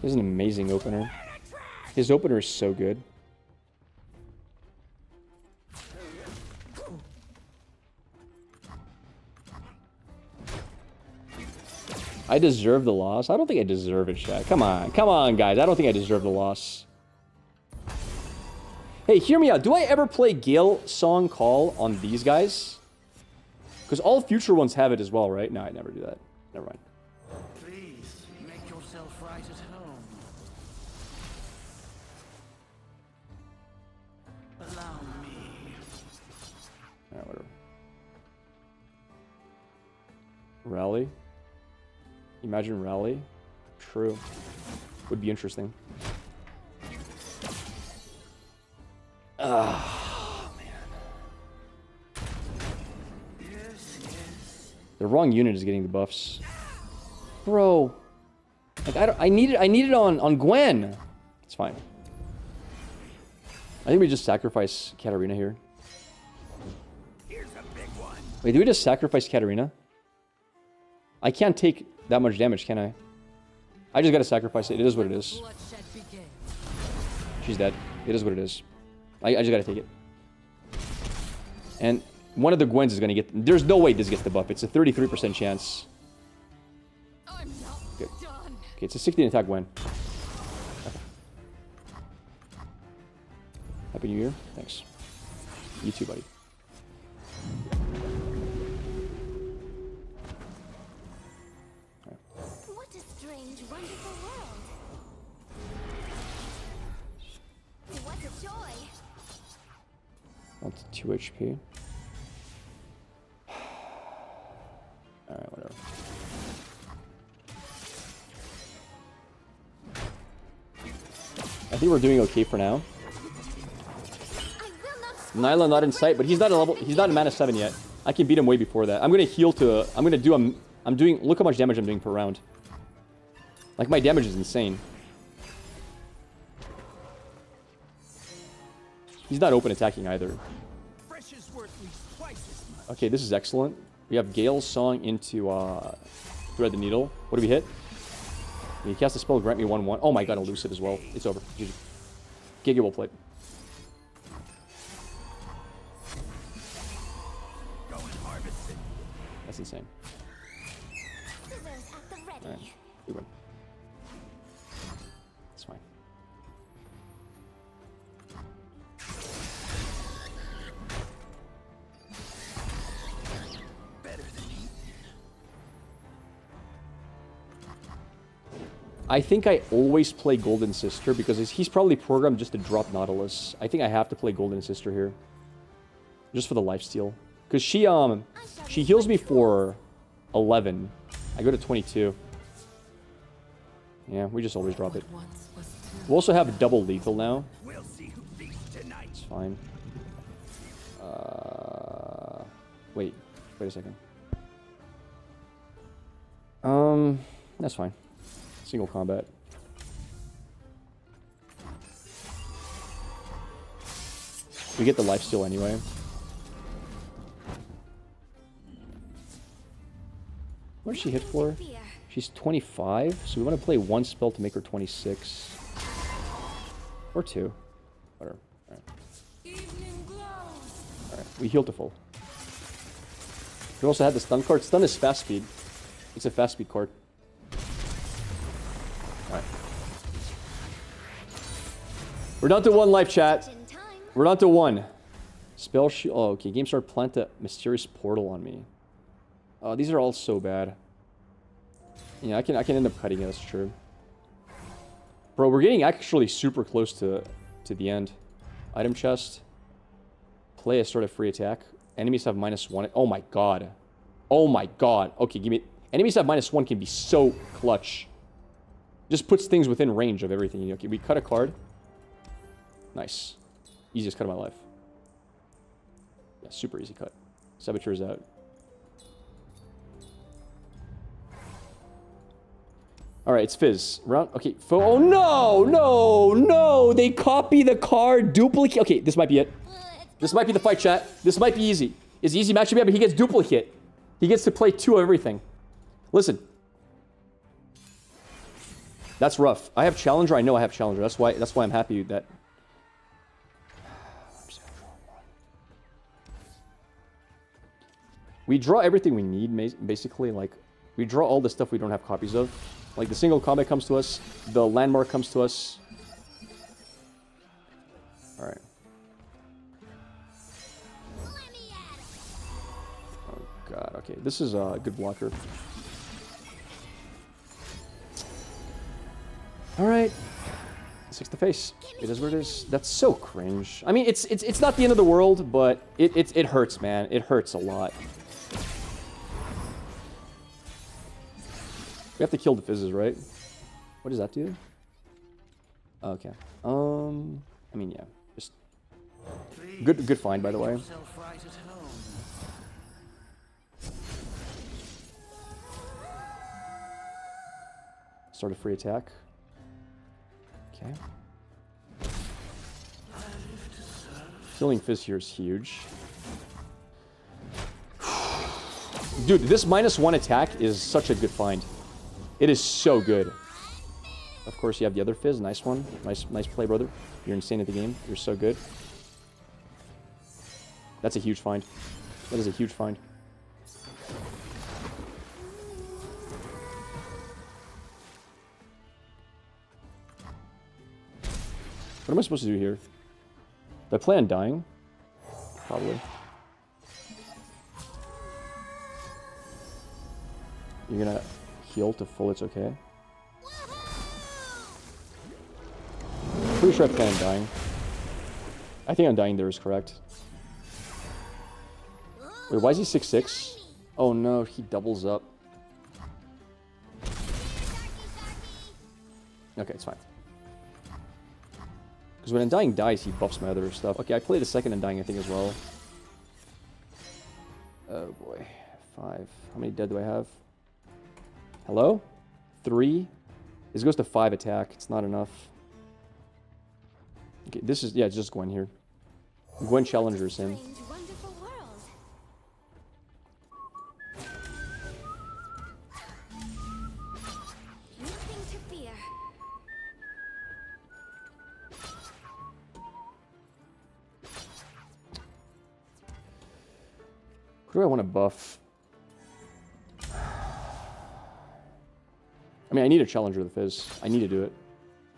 This is an amazing opener. His opener is so good. I deserve the loss. I don't think I deserve it, Shaq. Come on. Come on, guys. I don't think I deserve the loss. Hey, hear me out. Do I ever play Gale Song Call on these guys? Because all future ones have it as well, right? No, I never do that. Never mind. Please make yourself right at home. Allow me. Alright, whatever. Rally? Imagine rally. True. Would be interesting. Ah, man. The wrong unit is getting the buffs. Bro. Like I, don't, I need it. I need it on on Gwen. It's fine. I think we just sacrifice Katarina here. Wait, do we just sacrifice Katarina? I can't take that much damage, can I? I just gotta sacrifice it. It is what it is. She's dead. It is what it is. I, I just gotta take it. And one of the Gwens is gonna get... There's no way this gets the buff. It's a 33% chance. Good. Okay, it's a 16 attack Gwen. Okay. Happy New Year. Thanks. You too, buddy. That's 2 HP. Alright, whatever. I think we're doing okay for now. Nilah not in sight, but he's not a level. He's not a mana seven yet. I can beat him way before that. I'm gonna heal to. i am gonna do. A, I'm doing. Look how much damage I'm doing per round. Like my damage is insane. He's not open attacking either. Okay, this is excellent. We have Gale's Song into uh, Thread the Needle. What do we hit? You cast a spell, grant me 1-1. Oh my god, Elusive as well. It's over. GG. Giga will play. That's insane. Alright, we win. I think I always play Golden Sister because he's- probably programmed just to drop Nautilus. I think I have to play Golden Sister here. Just for the lifesteal. Because she, um, she heals me for 11. I go to 22. Yeah, we just always drop it. We'll also have double lethal now. It's fine. Uh, wait, wait a second. Um, that's fine. Single combat. We get the life steal anyway. What does she hit for? She's 25, so we want to play one spell to make her 26. Or two. Whatever. Alright. Alright, we heal to full. We also have the stun card. Stun is fast speed. It's a fast speed card. We're down to one life chat. We're down to one. Spell shield. Oh, okay. Game start plant a mysterious portal on me. Oh, these are all so bad. Yeah, I can I can end up cutting it. That's true. Bro, we're getting actually super close to to the end. Item chest. Play a sort of free attack. Enemies have minus one. Oh my god. Oh my god. Okay, give me. Enemies have minus one can be so clutch. Just puts things within range of everything. Okay, we cut a card. Nice. Easiest cut of my life. Yeah, super easy cut. Saboteur's out. Alright, it's Fizz. Round. Okay. Fo oh no! No! No! They copy the card. Duplicate. Okay, this might be it. This might be the fight chat. This might be easy. It's easy matchup, yeah, but he gets duplicate. He gets to play two of everything. Listen. That's rough. I have Challenger. I know I have Challenger. That's why that's why I'm happy that We draw everything we need, basically. Like, we draw all the stuff we don't have copies of. Like, the single combat comes to us. The landmark comes to us. Alright. Oh, God. Okay, this is a good blocker. Alright. Six to face. It is what it is. That's so cringe. I mean, it's it's it's not the end of the world, but it it, it hurts, man. It hurts a lot. We have to kill the fizzes, right? What does that do? Okay. Um, I mean, yeah, just good, good find by the way. Start a free attack. Okay. Killing Fizz here is huge. Dude, this minus one attack is such a good find. It is so good. Of course, you have the other Fizz. Nice one. Nice, nice play, brother. You're insane at the game. You're so good. That's a huge find. That is a huge find. What am I supposed to do here? Do I plan dying? Probably. You're gonna heal to full, it's okay. Pretty sure I plan on dying. I think I'm dying there is correct. Wait, why is he 6'6"? Oh no, he doubles up. Okay, it's fine. Because when Undying dies, he buffs my other stuff. Okay, I played a second Undying, I think, as well. Oh boy. Five. How many dead do I have? Hello? Three? This goes to five attack. It's not enough. Okay, this is... Yeah, just Gwen here. Gwen challengers him. Who do I want to buff? Mean, I need a challenger with the Fizz. I need to do it.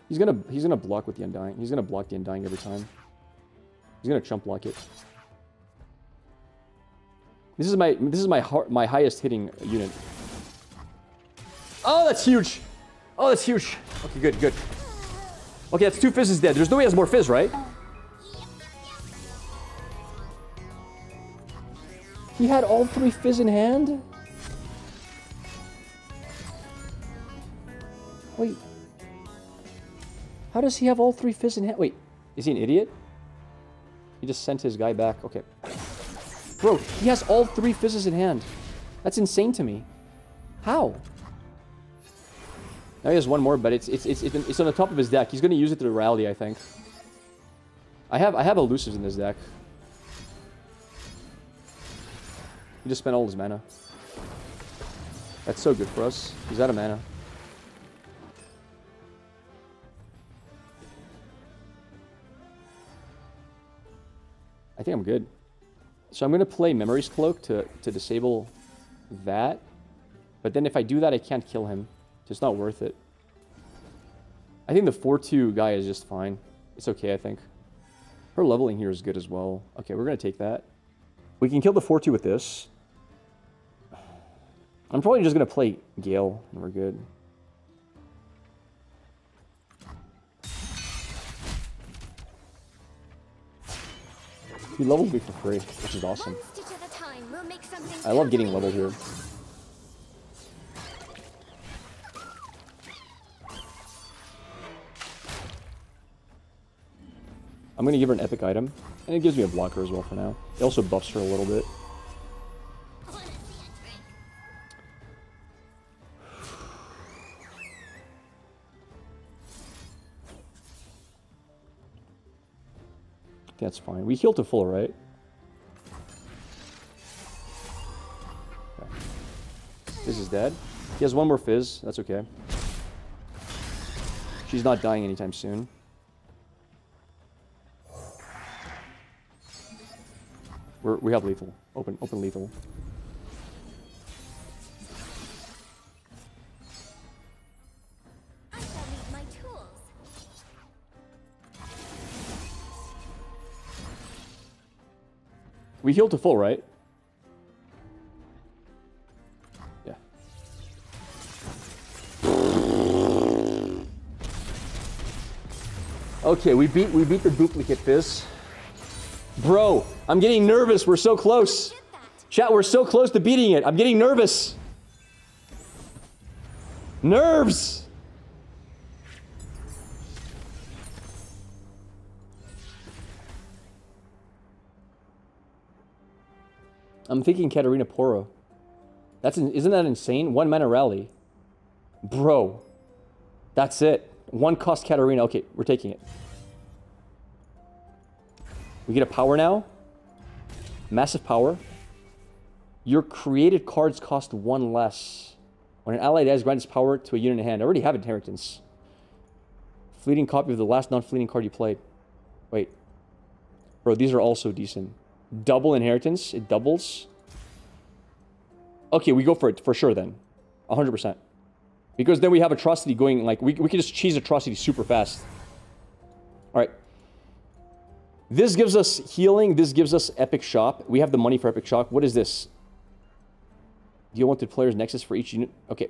He's gonna he's gonna block with the Undying. He's gonna block the Undying every time. He's gonna chump block it. This is my this is my heart, my highest hitting unit. Oh, that's huge. Oh, that's huge. Okay, good, good. Okay, that's two fizzes dead. There's no way he has more fizz, right? He had all three fizz in hand? How does he have all three fizz in hand? Wait, is he an idiot? He just sent his guy back. Okay. Bro, he has all three fizzes in hand. That's insane to me. How? Now he has one more, but it's it's it's it's on the top of his deck. He's gonna use it to rally, I think. I have I have elusives in this deck. He just spent all his mana. That's so good for us. He's out of mana. I think I'm good. So I'm going to play Memory's Cloak to, to disable that. But then if I do that, I can't kill him. So it's not worth it. I think the 4-2 guy is just fine. It's okay, I think. Her leveling here is good as well. Okay, we're going to take that. We can kill the 4-2 with this. I'm probably just going to play Gale, and we're good. He leveled me for free, which is awesome. One stitch at a time. We'll make something I love getting leveled here. I'm gonna give her an epic item, and it gives me a blocker as well for now. It also buffs her a little bit. That's fine. We heal to full, right? Okay. Fizz is dead. He has one more Fizz. That's okay. She's not dying anytime soon. We're, we have lethal. Open, open lethal. We healed to full, right? Yeah. Okay, we beat we beat the duplicate fizz. Bro, I'm getting nervous. We're so close. Chat, we're so close to beating it. I'm getting nervous. Nerves! I'm thinking Katarina Poro. That's isn't that insane? One mana rally. Bro. That's it. One cost Katarina. Okay, we're taking it. We get a power now. Massive power. Your created cards cost one less. When an ally dies, grant its power to a unit in hand. I already have inheritance. Fleeting copy of the last non-fleeting card you played. Wait. Bro, these are also decent. Double inheritance. It doubles. Okay, we go for it for sure then. 100%. Because then we have Atrocity going, like, we, we can just cheese Atrocity super fast. Alright. This gives us healing. This gives us Epic Shop. We have the money for Epic Shop. What is this? Deal one to player's Nexus for each unit. Okay.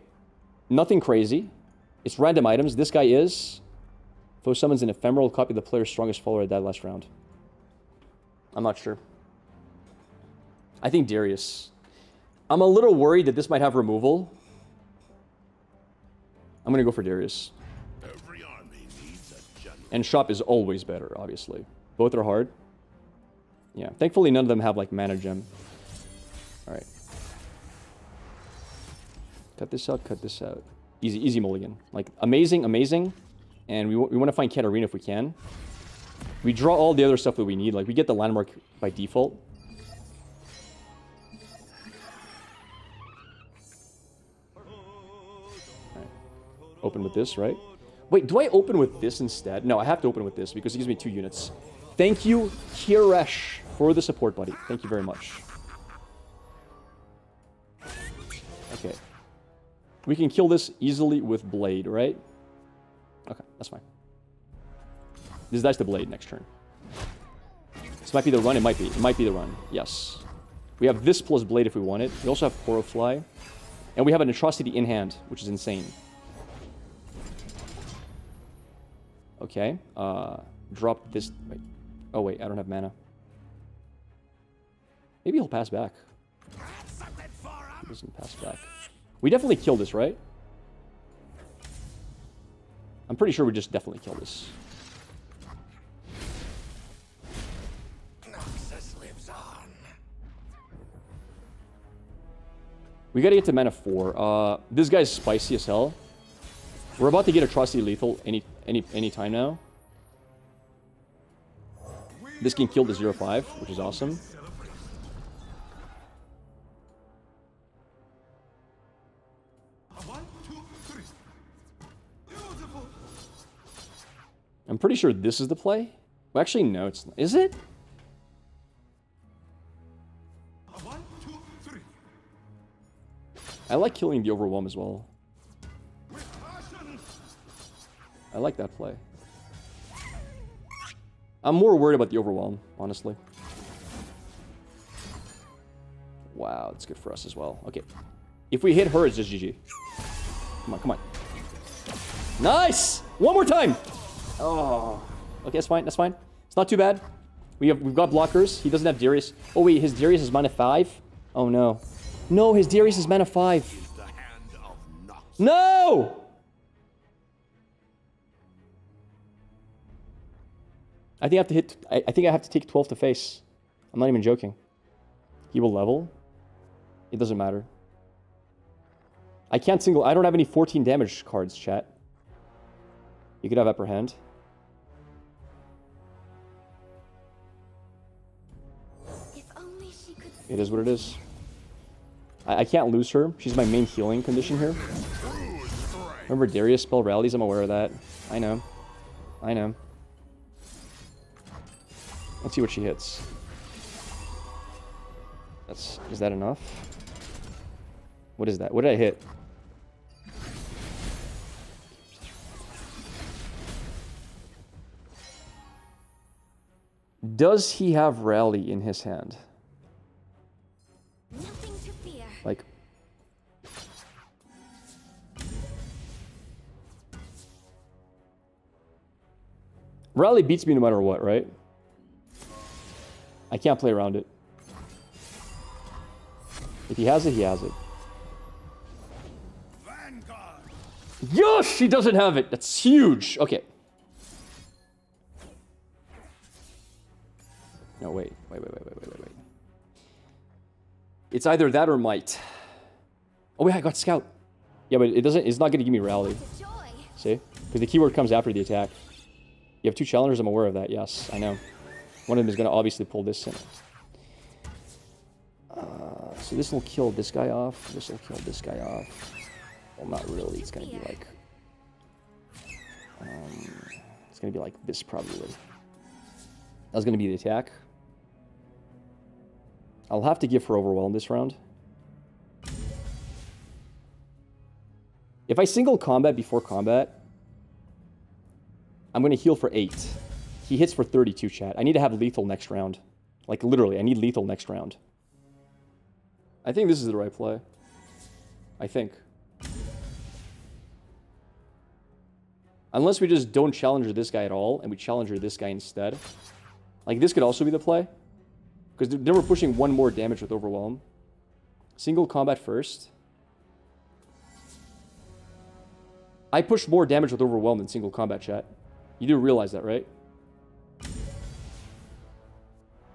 Nothing crazy. It's random items. This guy is... Foe summons an ephemeral copy of the player's strongest follower at that last round. I'm not sure. I think Darius. I'm a little worried that this might have removal. I'm going to go for Darius. Every army needs a general. And shop is always better, obviously. Both are hard. Yeah, thankfully none of them have, like, mana gem. Alright. Cut this out, cut this out. Easy, easy mulligan. Like, amazing, amazing. And we, we want to find Katarina if we can. We draw all the other stuff that we need. Like, we get the landmark by default. With this, right? Wait, do I open with this instead? No, I have to open with this because it gives me two units. Thank you, Kiresh, for the support, buddy. Thank you very much. Okay. We can kill this easily with Blade, right? Okay, that's fine. This dies to Blade next turn. This might be the run. It might be. It might be the run. Yes. We have this plus Blade if we want it. We also have Poro Fly. And we have an Atrocity in hand, which is insane. Okay. Uh, drop this. Wait. Oh, wait. I don't have mana. Maybe he'll pass back. He doesn't pass back. We definitely kill this, right? I'm pretty sure we just definitely kill this. We gotta get to mana 4. Uh, this guy's spicy as hell. We're about to get Atrocity lethal any any any time now. This can kill the 0-5, which is awesome. I'm pretty sure this is the play. Well, actually, no, it's not. Is it? I like killing the Overwhelm as well. I like that play. I'm more worried about the Overwhelm, honestly. Wow, it's good for us as well. Okay. If we hit her, it's just GG. Come on, come on. Nice! One more time! Oh. Okay, that's fine, that's fine. It's not too bad. We have, we've got blockers. He doesn't have Darius. Oh, wait, his Darius is mana 5? Oh, no. No, his Darius is mana 5. The of Noxus. No! I think I have to hit. I, I think I have to take 12 to face. I'm not even joking. He will level. It doesn't matter. I can't single. I don't have any 14 damage cards, chat. You could have upper hand. If only she could It is what it is. I, I can't lose her. She's my main healing condition here. Remember Darius spell rallies? I'm aware of that. I know. I know. Let's see what she hits. That's is that enough? What is that? What did I hit? Does he have rally in his hand? nothing to fear. Like Rally beats me no matter what, right? I can't play around it. If he has it, he has it. Vanguard. Yes, he doesn't have it. That's huge. Okay. No, wait. Wait, wait, wait, wait, wait, wait, wait. It's either that or might. Oh, wait, I got scout. Yeah, but it doesn't, it's not going to give me rally. See? Because the keyword comes after the attack. You have two challengers, I'm aware of that. Yes, I know. One of them is going to obviously pull this in. Uh, so this will kill this guy off. This will kill this guy off. Well, not really. It's going to be like... Um, it's going to be like this, probably. That's going to be the attack. I'll have to give her Overwhelm this round. If I single combat before combat, I'm going to heal for 8. He hits for 32, chat. I need to have lethal next round. Like, literally, I need lethal next round. I think this is the right play. I think. Unless we just don't challenger this guy at all, and we challenger this guy instead. Like, this could also be the play. Because then we're pushing one more damage with Overwhelm. Single combat first. I push more damage with Overwhelm than single combat, chat. You do realize that, right?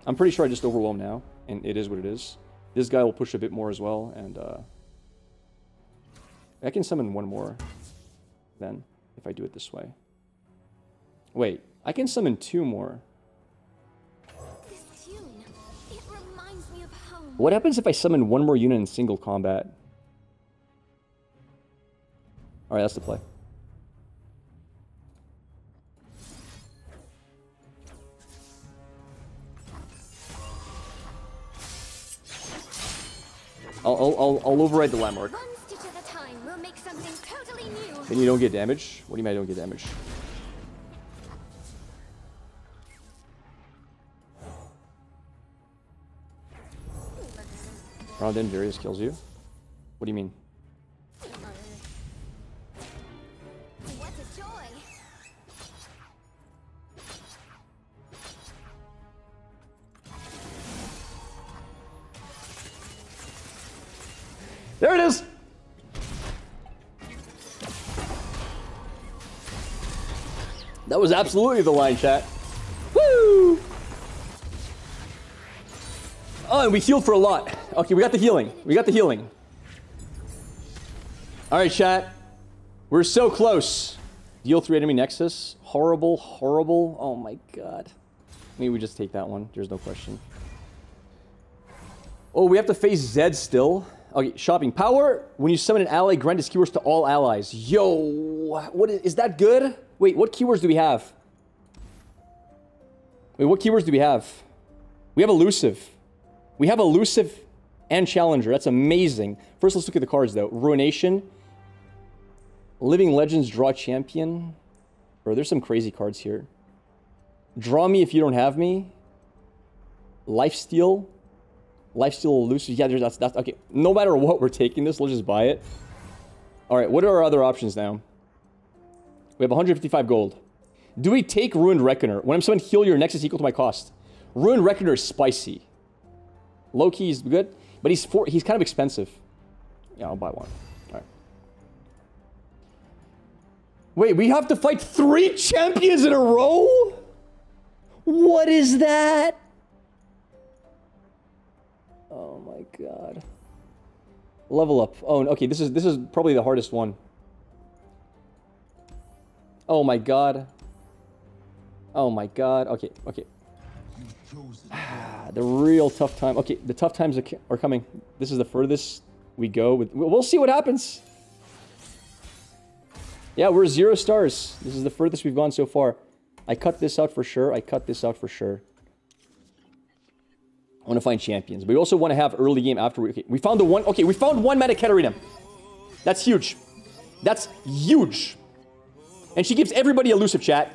I'm pretty sure I just Overwhelm now, and it is what it is. This guy will push a bit more as well, and uh, I can summon one more then, if I do it this way. Wait, I can summon two more. What happens if I summon one more unit in single combat? Alright, that's the play. I'll, I'll, I'll, override the landmark. One stitch at a time. We'll make something totally new. Then you don't get damage? What do you mean I don't get damage? Round in, Various kills you? What do you mean? Absolutely the line chat. Woo! Oh, and we healed for a lot. Okay, we got the healing. We got the healing. All right, chat. We're so close. Deal three enemy nexus. Horrible, horrible. Oh my god. Maybe we just take that one. There's no question. Oh, we have to face Zed still. Okay, shopping power. When you summon an ally, grant its keywords to all allies. Yo, what is, is that good? Wait, what keywords do we have? Wait, what keywords do we have? We have elusive. We have elusive and challenger. That's amazing. First, let's look at the cards though. Ruination. Living Legends draw champion. Bro, there's some crazy cards here. Draw me if you don't have me. Lifesteal. Lifesteal elusive. Yeah, there's that's that's okay. No matter what we're taking this, let's just buy it. Alright, what are our other options now? We have 155 gold. Do we take Ruined Reckoner? When I'm summoned, heal your nexus equal to my cost. Ruined Reckoner is spicy. Low key is good, but he's for, he's kind of expensive. Yeah, I'll buy one. All right. Wait, we have to fight three champions in a row? What is that? Oh my god. Level up. Oh, okay. This is this is probably the hardest one. Oh my god. Oh my god. Okay, okay. the real tough time. Okay, the tough times are, coming. This is the furthest we go with. We'll see what happens. Yeah, we're zero stars. This is the furthest we've gone so far. I cut this out for sure. I cut this out for sure. I want to find champions. We also want to have early game after we... Okay, we found the one... Okay, we found one Mana Katarina. That's huge. That's huge. And she gives everybody elusive, chat.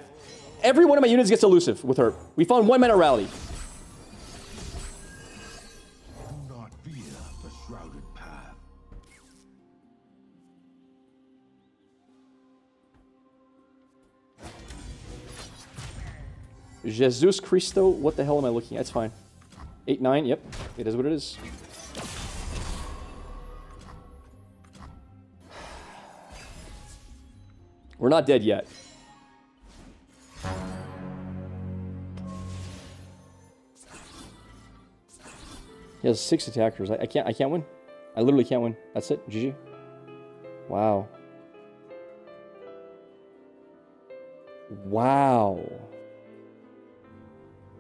Every one of my units gets elusive with her. We found one Mana Rally. Jesus Christo, What the hell am I looking at? It's fine. 8, 9. Yep. It is what it is. We're not dead yet. He has six attackers. I, I can't. I can't win. I literally can't win. That's it. GG. Wow. Wow.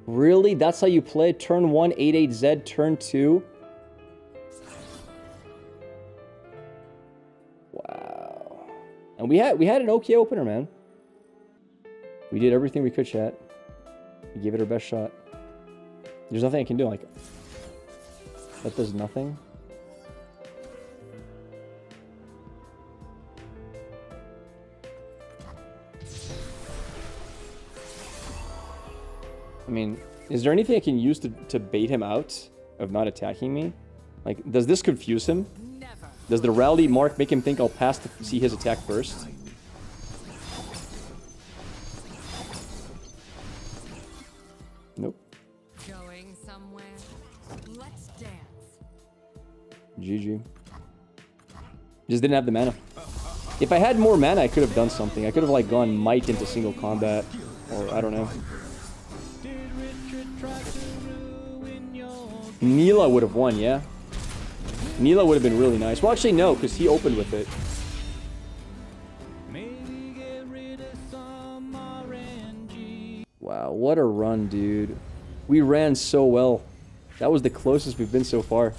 Really? That's how you play? Turn 1, 8-8Z, turn 2? And we had we had an okay opener, man. We did everything we could, chat. We gave it our best shot. There's nothing I can do, like... That does nothing? I mean, is there anything I can use to, to bait him out of not attacking me? Like, does this confuse him? Never. Does the rally mark make him think I'll pass to see his attack first? Nope. Going somewhere? Let's dance. GG. Just didn't have the mana. If I had more mana, I could have done something. I could have, like, gone might into single combat. Or, I don't know. Nilah would have won, yeah? Nilah would have been really nice. Well, actually, no, because he opened with it. Wow, what a run, dude. We ran so well. That was the closest we've been so far.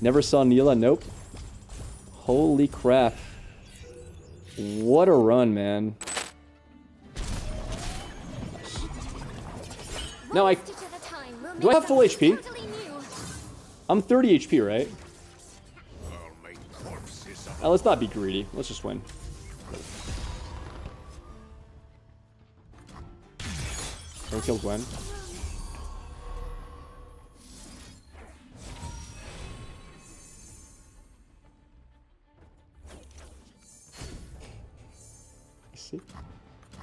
Never saw Nilah, nope. Holy crap. What a run, man. Now I... Stitch at a time. We'll Do I have full HP? I'm 30 HP, right? Uh, let's not be greedy. Let's just win. Don't kill Gwen. See?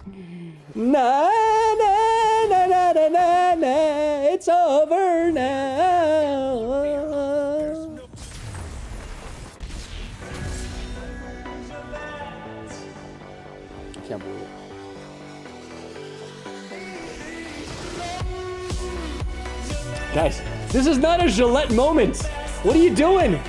Na this is not a Gillette moment. What are you doing?